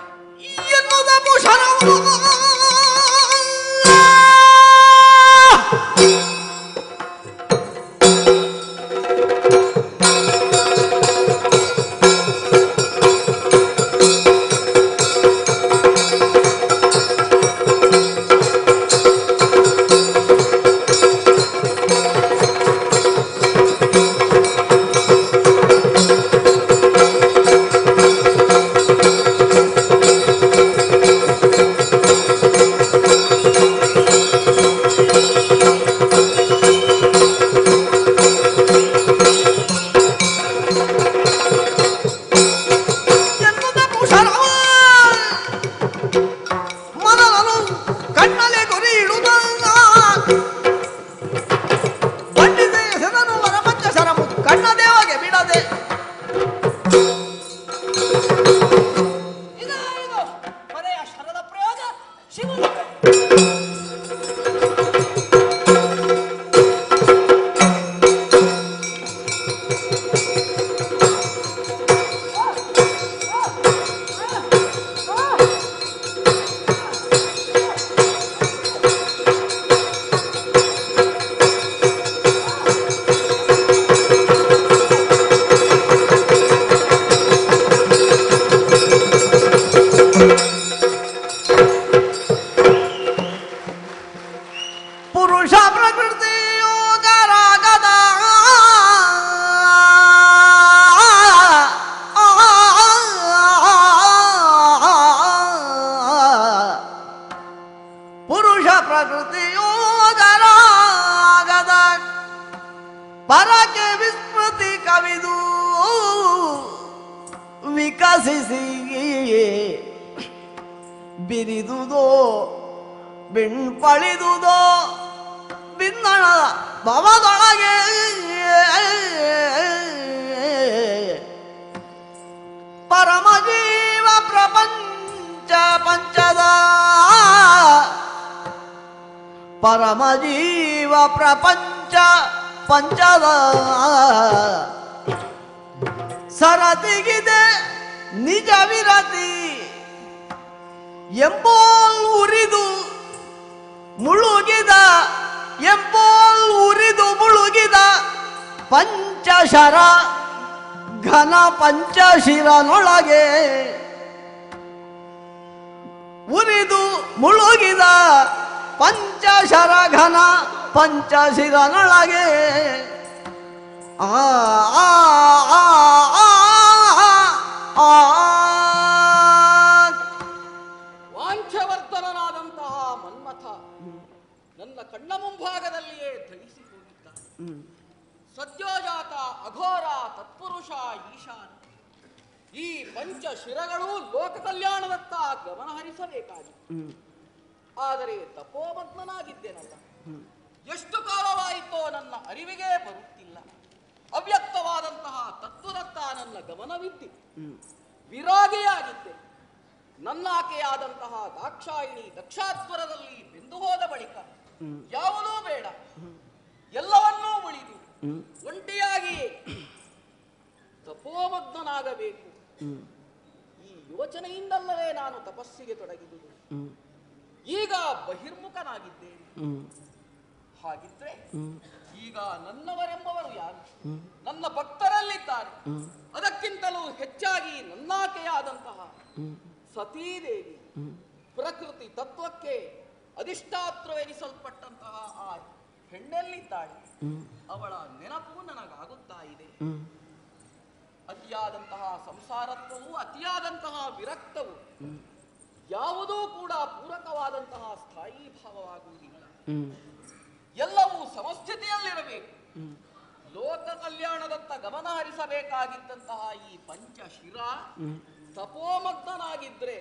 [SPEAKER 2] ಸರತಿಗಿದೆ ನಿಜ ವಿರತಿ ಎಂಬೋಲ್ ಉರಿದು ಮುಳುಗಿದ, ಎಂಬೋಲ್ ಉರಿದು ಮುಳುಗಿದ ಪಂಚಶರ ಘನ ಪಂಚಶಿರನೊಳಗೆ ಉರಿದು ಮುಳುಗಿದ ಪಂಚಶರ ಘನ ಪಂಚಶಿರನೊಳಗೆ
[SPEAKER 5] ವಾಂಛವರ್ಧನನಾದಂತಹ ಮನ್ಮಥ ನನ್ನ ಕಣ್ಣ ಮುಂಭಾಗದಲ್ಲಿಯೇ ಧರಿಸಿ ಹೋಗಿದ್ದ ಸದ್ಯೋಜಾತ ಅಘೋರ ತತ್ಪುರುಷ ಈಶಾನ ಈ ಪಂಚ ಶಿರಗಳು ಲೋಕ ಕಲ್ಯಾಣದತ್ತ ಗಮನ ಹರಿಸಬೇಕಾಗಿತ್ತು ಆದರೆ ತಪೋಮಗ್ನಾಗಿದ್ದೇನಲ್ಲ ಎಷ್ಟು ಕಾಲವಾಯಿತೋ ನನ್ನ ಅರಿವಿಗೆ ಬರುತ್ತಿಲ್ಲ ಅವ್ಯಕ್ತವಾದಂತಹ ತತ್ವದತ್ತ ನನ್ನ ಗಮನವಿದ್ದಿ ವಿರಾಗಿಯಾಗಿದ್ದೆ. ನನ್ನಾಕೆಯಾದಂತಹ ದಾಕ್ಷಾಯಿಣಿ ದಕ್ಷಾಧ್ವರದಲ್ಲಿ ಬೆಂದು ಹೋದ ಬಳಿಕ ಯಾವುದೂ ಬೇಡ. ಎಲ್ಲವನ್ನೂ ಉಳಿದು ಒಂಟಿಯಾಗಿ ತಪೋಮಗ್ನಾಗಬೇಕು ಈ ಯೋಚನೆಯಿಂದಲ್ಲವೇ ನಾನು ತಪಸ್ಸಿಗೆ ತೊಡಗಿದುದು. ಈಗ ಬಹಿರ್ಮುಖನಾಗಿದ್ದೇನೆ. ಹಾಗಿದ್ರೆ ಈಗ ನನ್ನವರೆಂಬವರು ಯಾರು? ನನ್ನ ಭಕ್ತರಲ್ಲಿದ್ದಾರೆ. ಅದಕ್ಕಿಂತಲೂ ಹೆಚ್ಚಾಗಿ ನನ್ನಾಕೆಯಾದಂತಹ ಸತೀದೇವಿ. ಪ್ರಕೃತಿ ತತ್ವಕ್ಕೆ ಅಧಿಷ್ಠಾತ್ರವೆನಿಸಲ್ಪಟ್ಟಂತಹ ಆ ಹೆಣ್ಣಲ್ಲಿದ್ದಾಳೆ? ಅವಳ ನೆನಪು ನನಗಾಗುತ್ತಾ ಇದೆ. ಅತಿಯಾದಂತಹ ಸಂಸಾರತ್ವವು, ಅತಿಯಾದಂತಹ ವಿರಕ್ತವು ಯಾವುದೂ ಕೂಡ ಪೂರಕವಾದಂತಹ ಸ್ಥಾಯಿ ಭಾವವಾಗುವುದಿಲ್ಲ ಎಲ್ಲವೂ ಸಮಸ್ಥಿತಿಯಲ್ಲಿರಬೇಕು. ಲೋಕ ಕಲ್ಯಾಣದತ್ತ ಗಮನ ಹರಿಸಬೇಕಾಗಿದ್ದಂತಹ ಈ ಪಂಚಶಿರ ತಪೋಮಗ್ನಾಗಿದ್ರೆ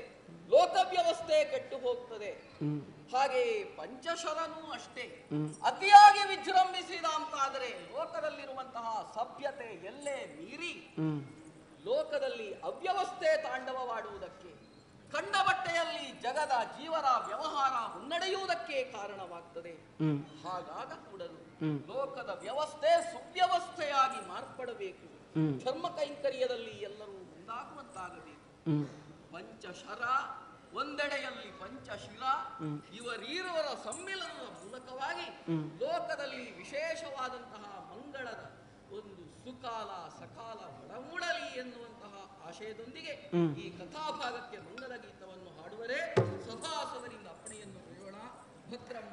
[SPEAKER 5] ಲೋಕ ವ್ಯವಸ್ಥೆ ಕೆಟ್ಟು ಹೋಗ್ತದೆ ಹಾಗೆ ಪಂಚಶರನು ಅಷ್ಟೇ. ಅತಿಯಾಗಿ ವಿಜೃಂಭಿಸಿದ ಅಂತಾದರೆ ಲೋಕದಲ್ಲಿರುವಂತಹ ಸಭ್ಯತೆ ಎಲ್ಲೇ ಮೀರಿ ಲೋಕದಲ್ಲಿ ಅವ್ಯವಸ್ಥೆ ತಾಂಡವವಾಡುವುದಕ್ಕೆ ಕಂಡ ಬಟ್ಟೆಯಲ್ಲಿ ಜಗದ ಜೀವರ ವ್ಯವಹಾರ ಮುನ್ನಡೆಯುವುದಕ್ಕೆ ಕಾರಣವಾಗ್ತದೆ. ಹಾಗಾದ ಕೂಡಲು ಲೋಕದ ವ್ಯವಸ್ಥೆ ಸುವ್ಯವಸ್ಥೆಯಾಗಿ ಮಾರ್ಪಡಬೇಕು. ಧರ್ಮ ಕೈಂಕರ್ಯದಲ್ಲಿ ಎಲ್ಲರೂ ಮುಂದಾಗುವಂತಾಗಬೇಕು ಪಂಚಶರ ಒಂದೆಡೆಯಲ್ಲಿ ಪಂಚಶಿಲ ಇವರೀರುವರ ಸಮ್ಮಿಲನದ ಮೂಲಕವಾಗಿ ಲೋಕದಲ್ಲಿ ವಿಶೇಷವಾದಂತಹ ಮಂಗಳದ ಒಂದು ಸುಕಾಲ ಸಕಾಲ ಹೊರಮೂಡಲಿ ಎನ್ನುವಂತಹ ಆಶಯದೊಂದಿಗೆ ಈ ಕಥಾಭಾಗಕ್ಕೆ ಮಂಗಲ ಗೀತವನ್ನು ಹಾಡುವರೆ ಸಭಾಸದರಿಂದ ಅಪ್ಪಣೆಯನ್ನು ಪಡೆಯೋಣ ಭದ್ರಂ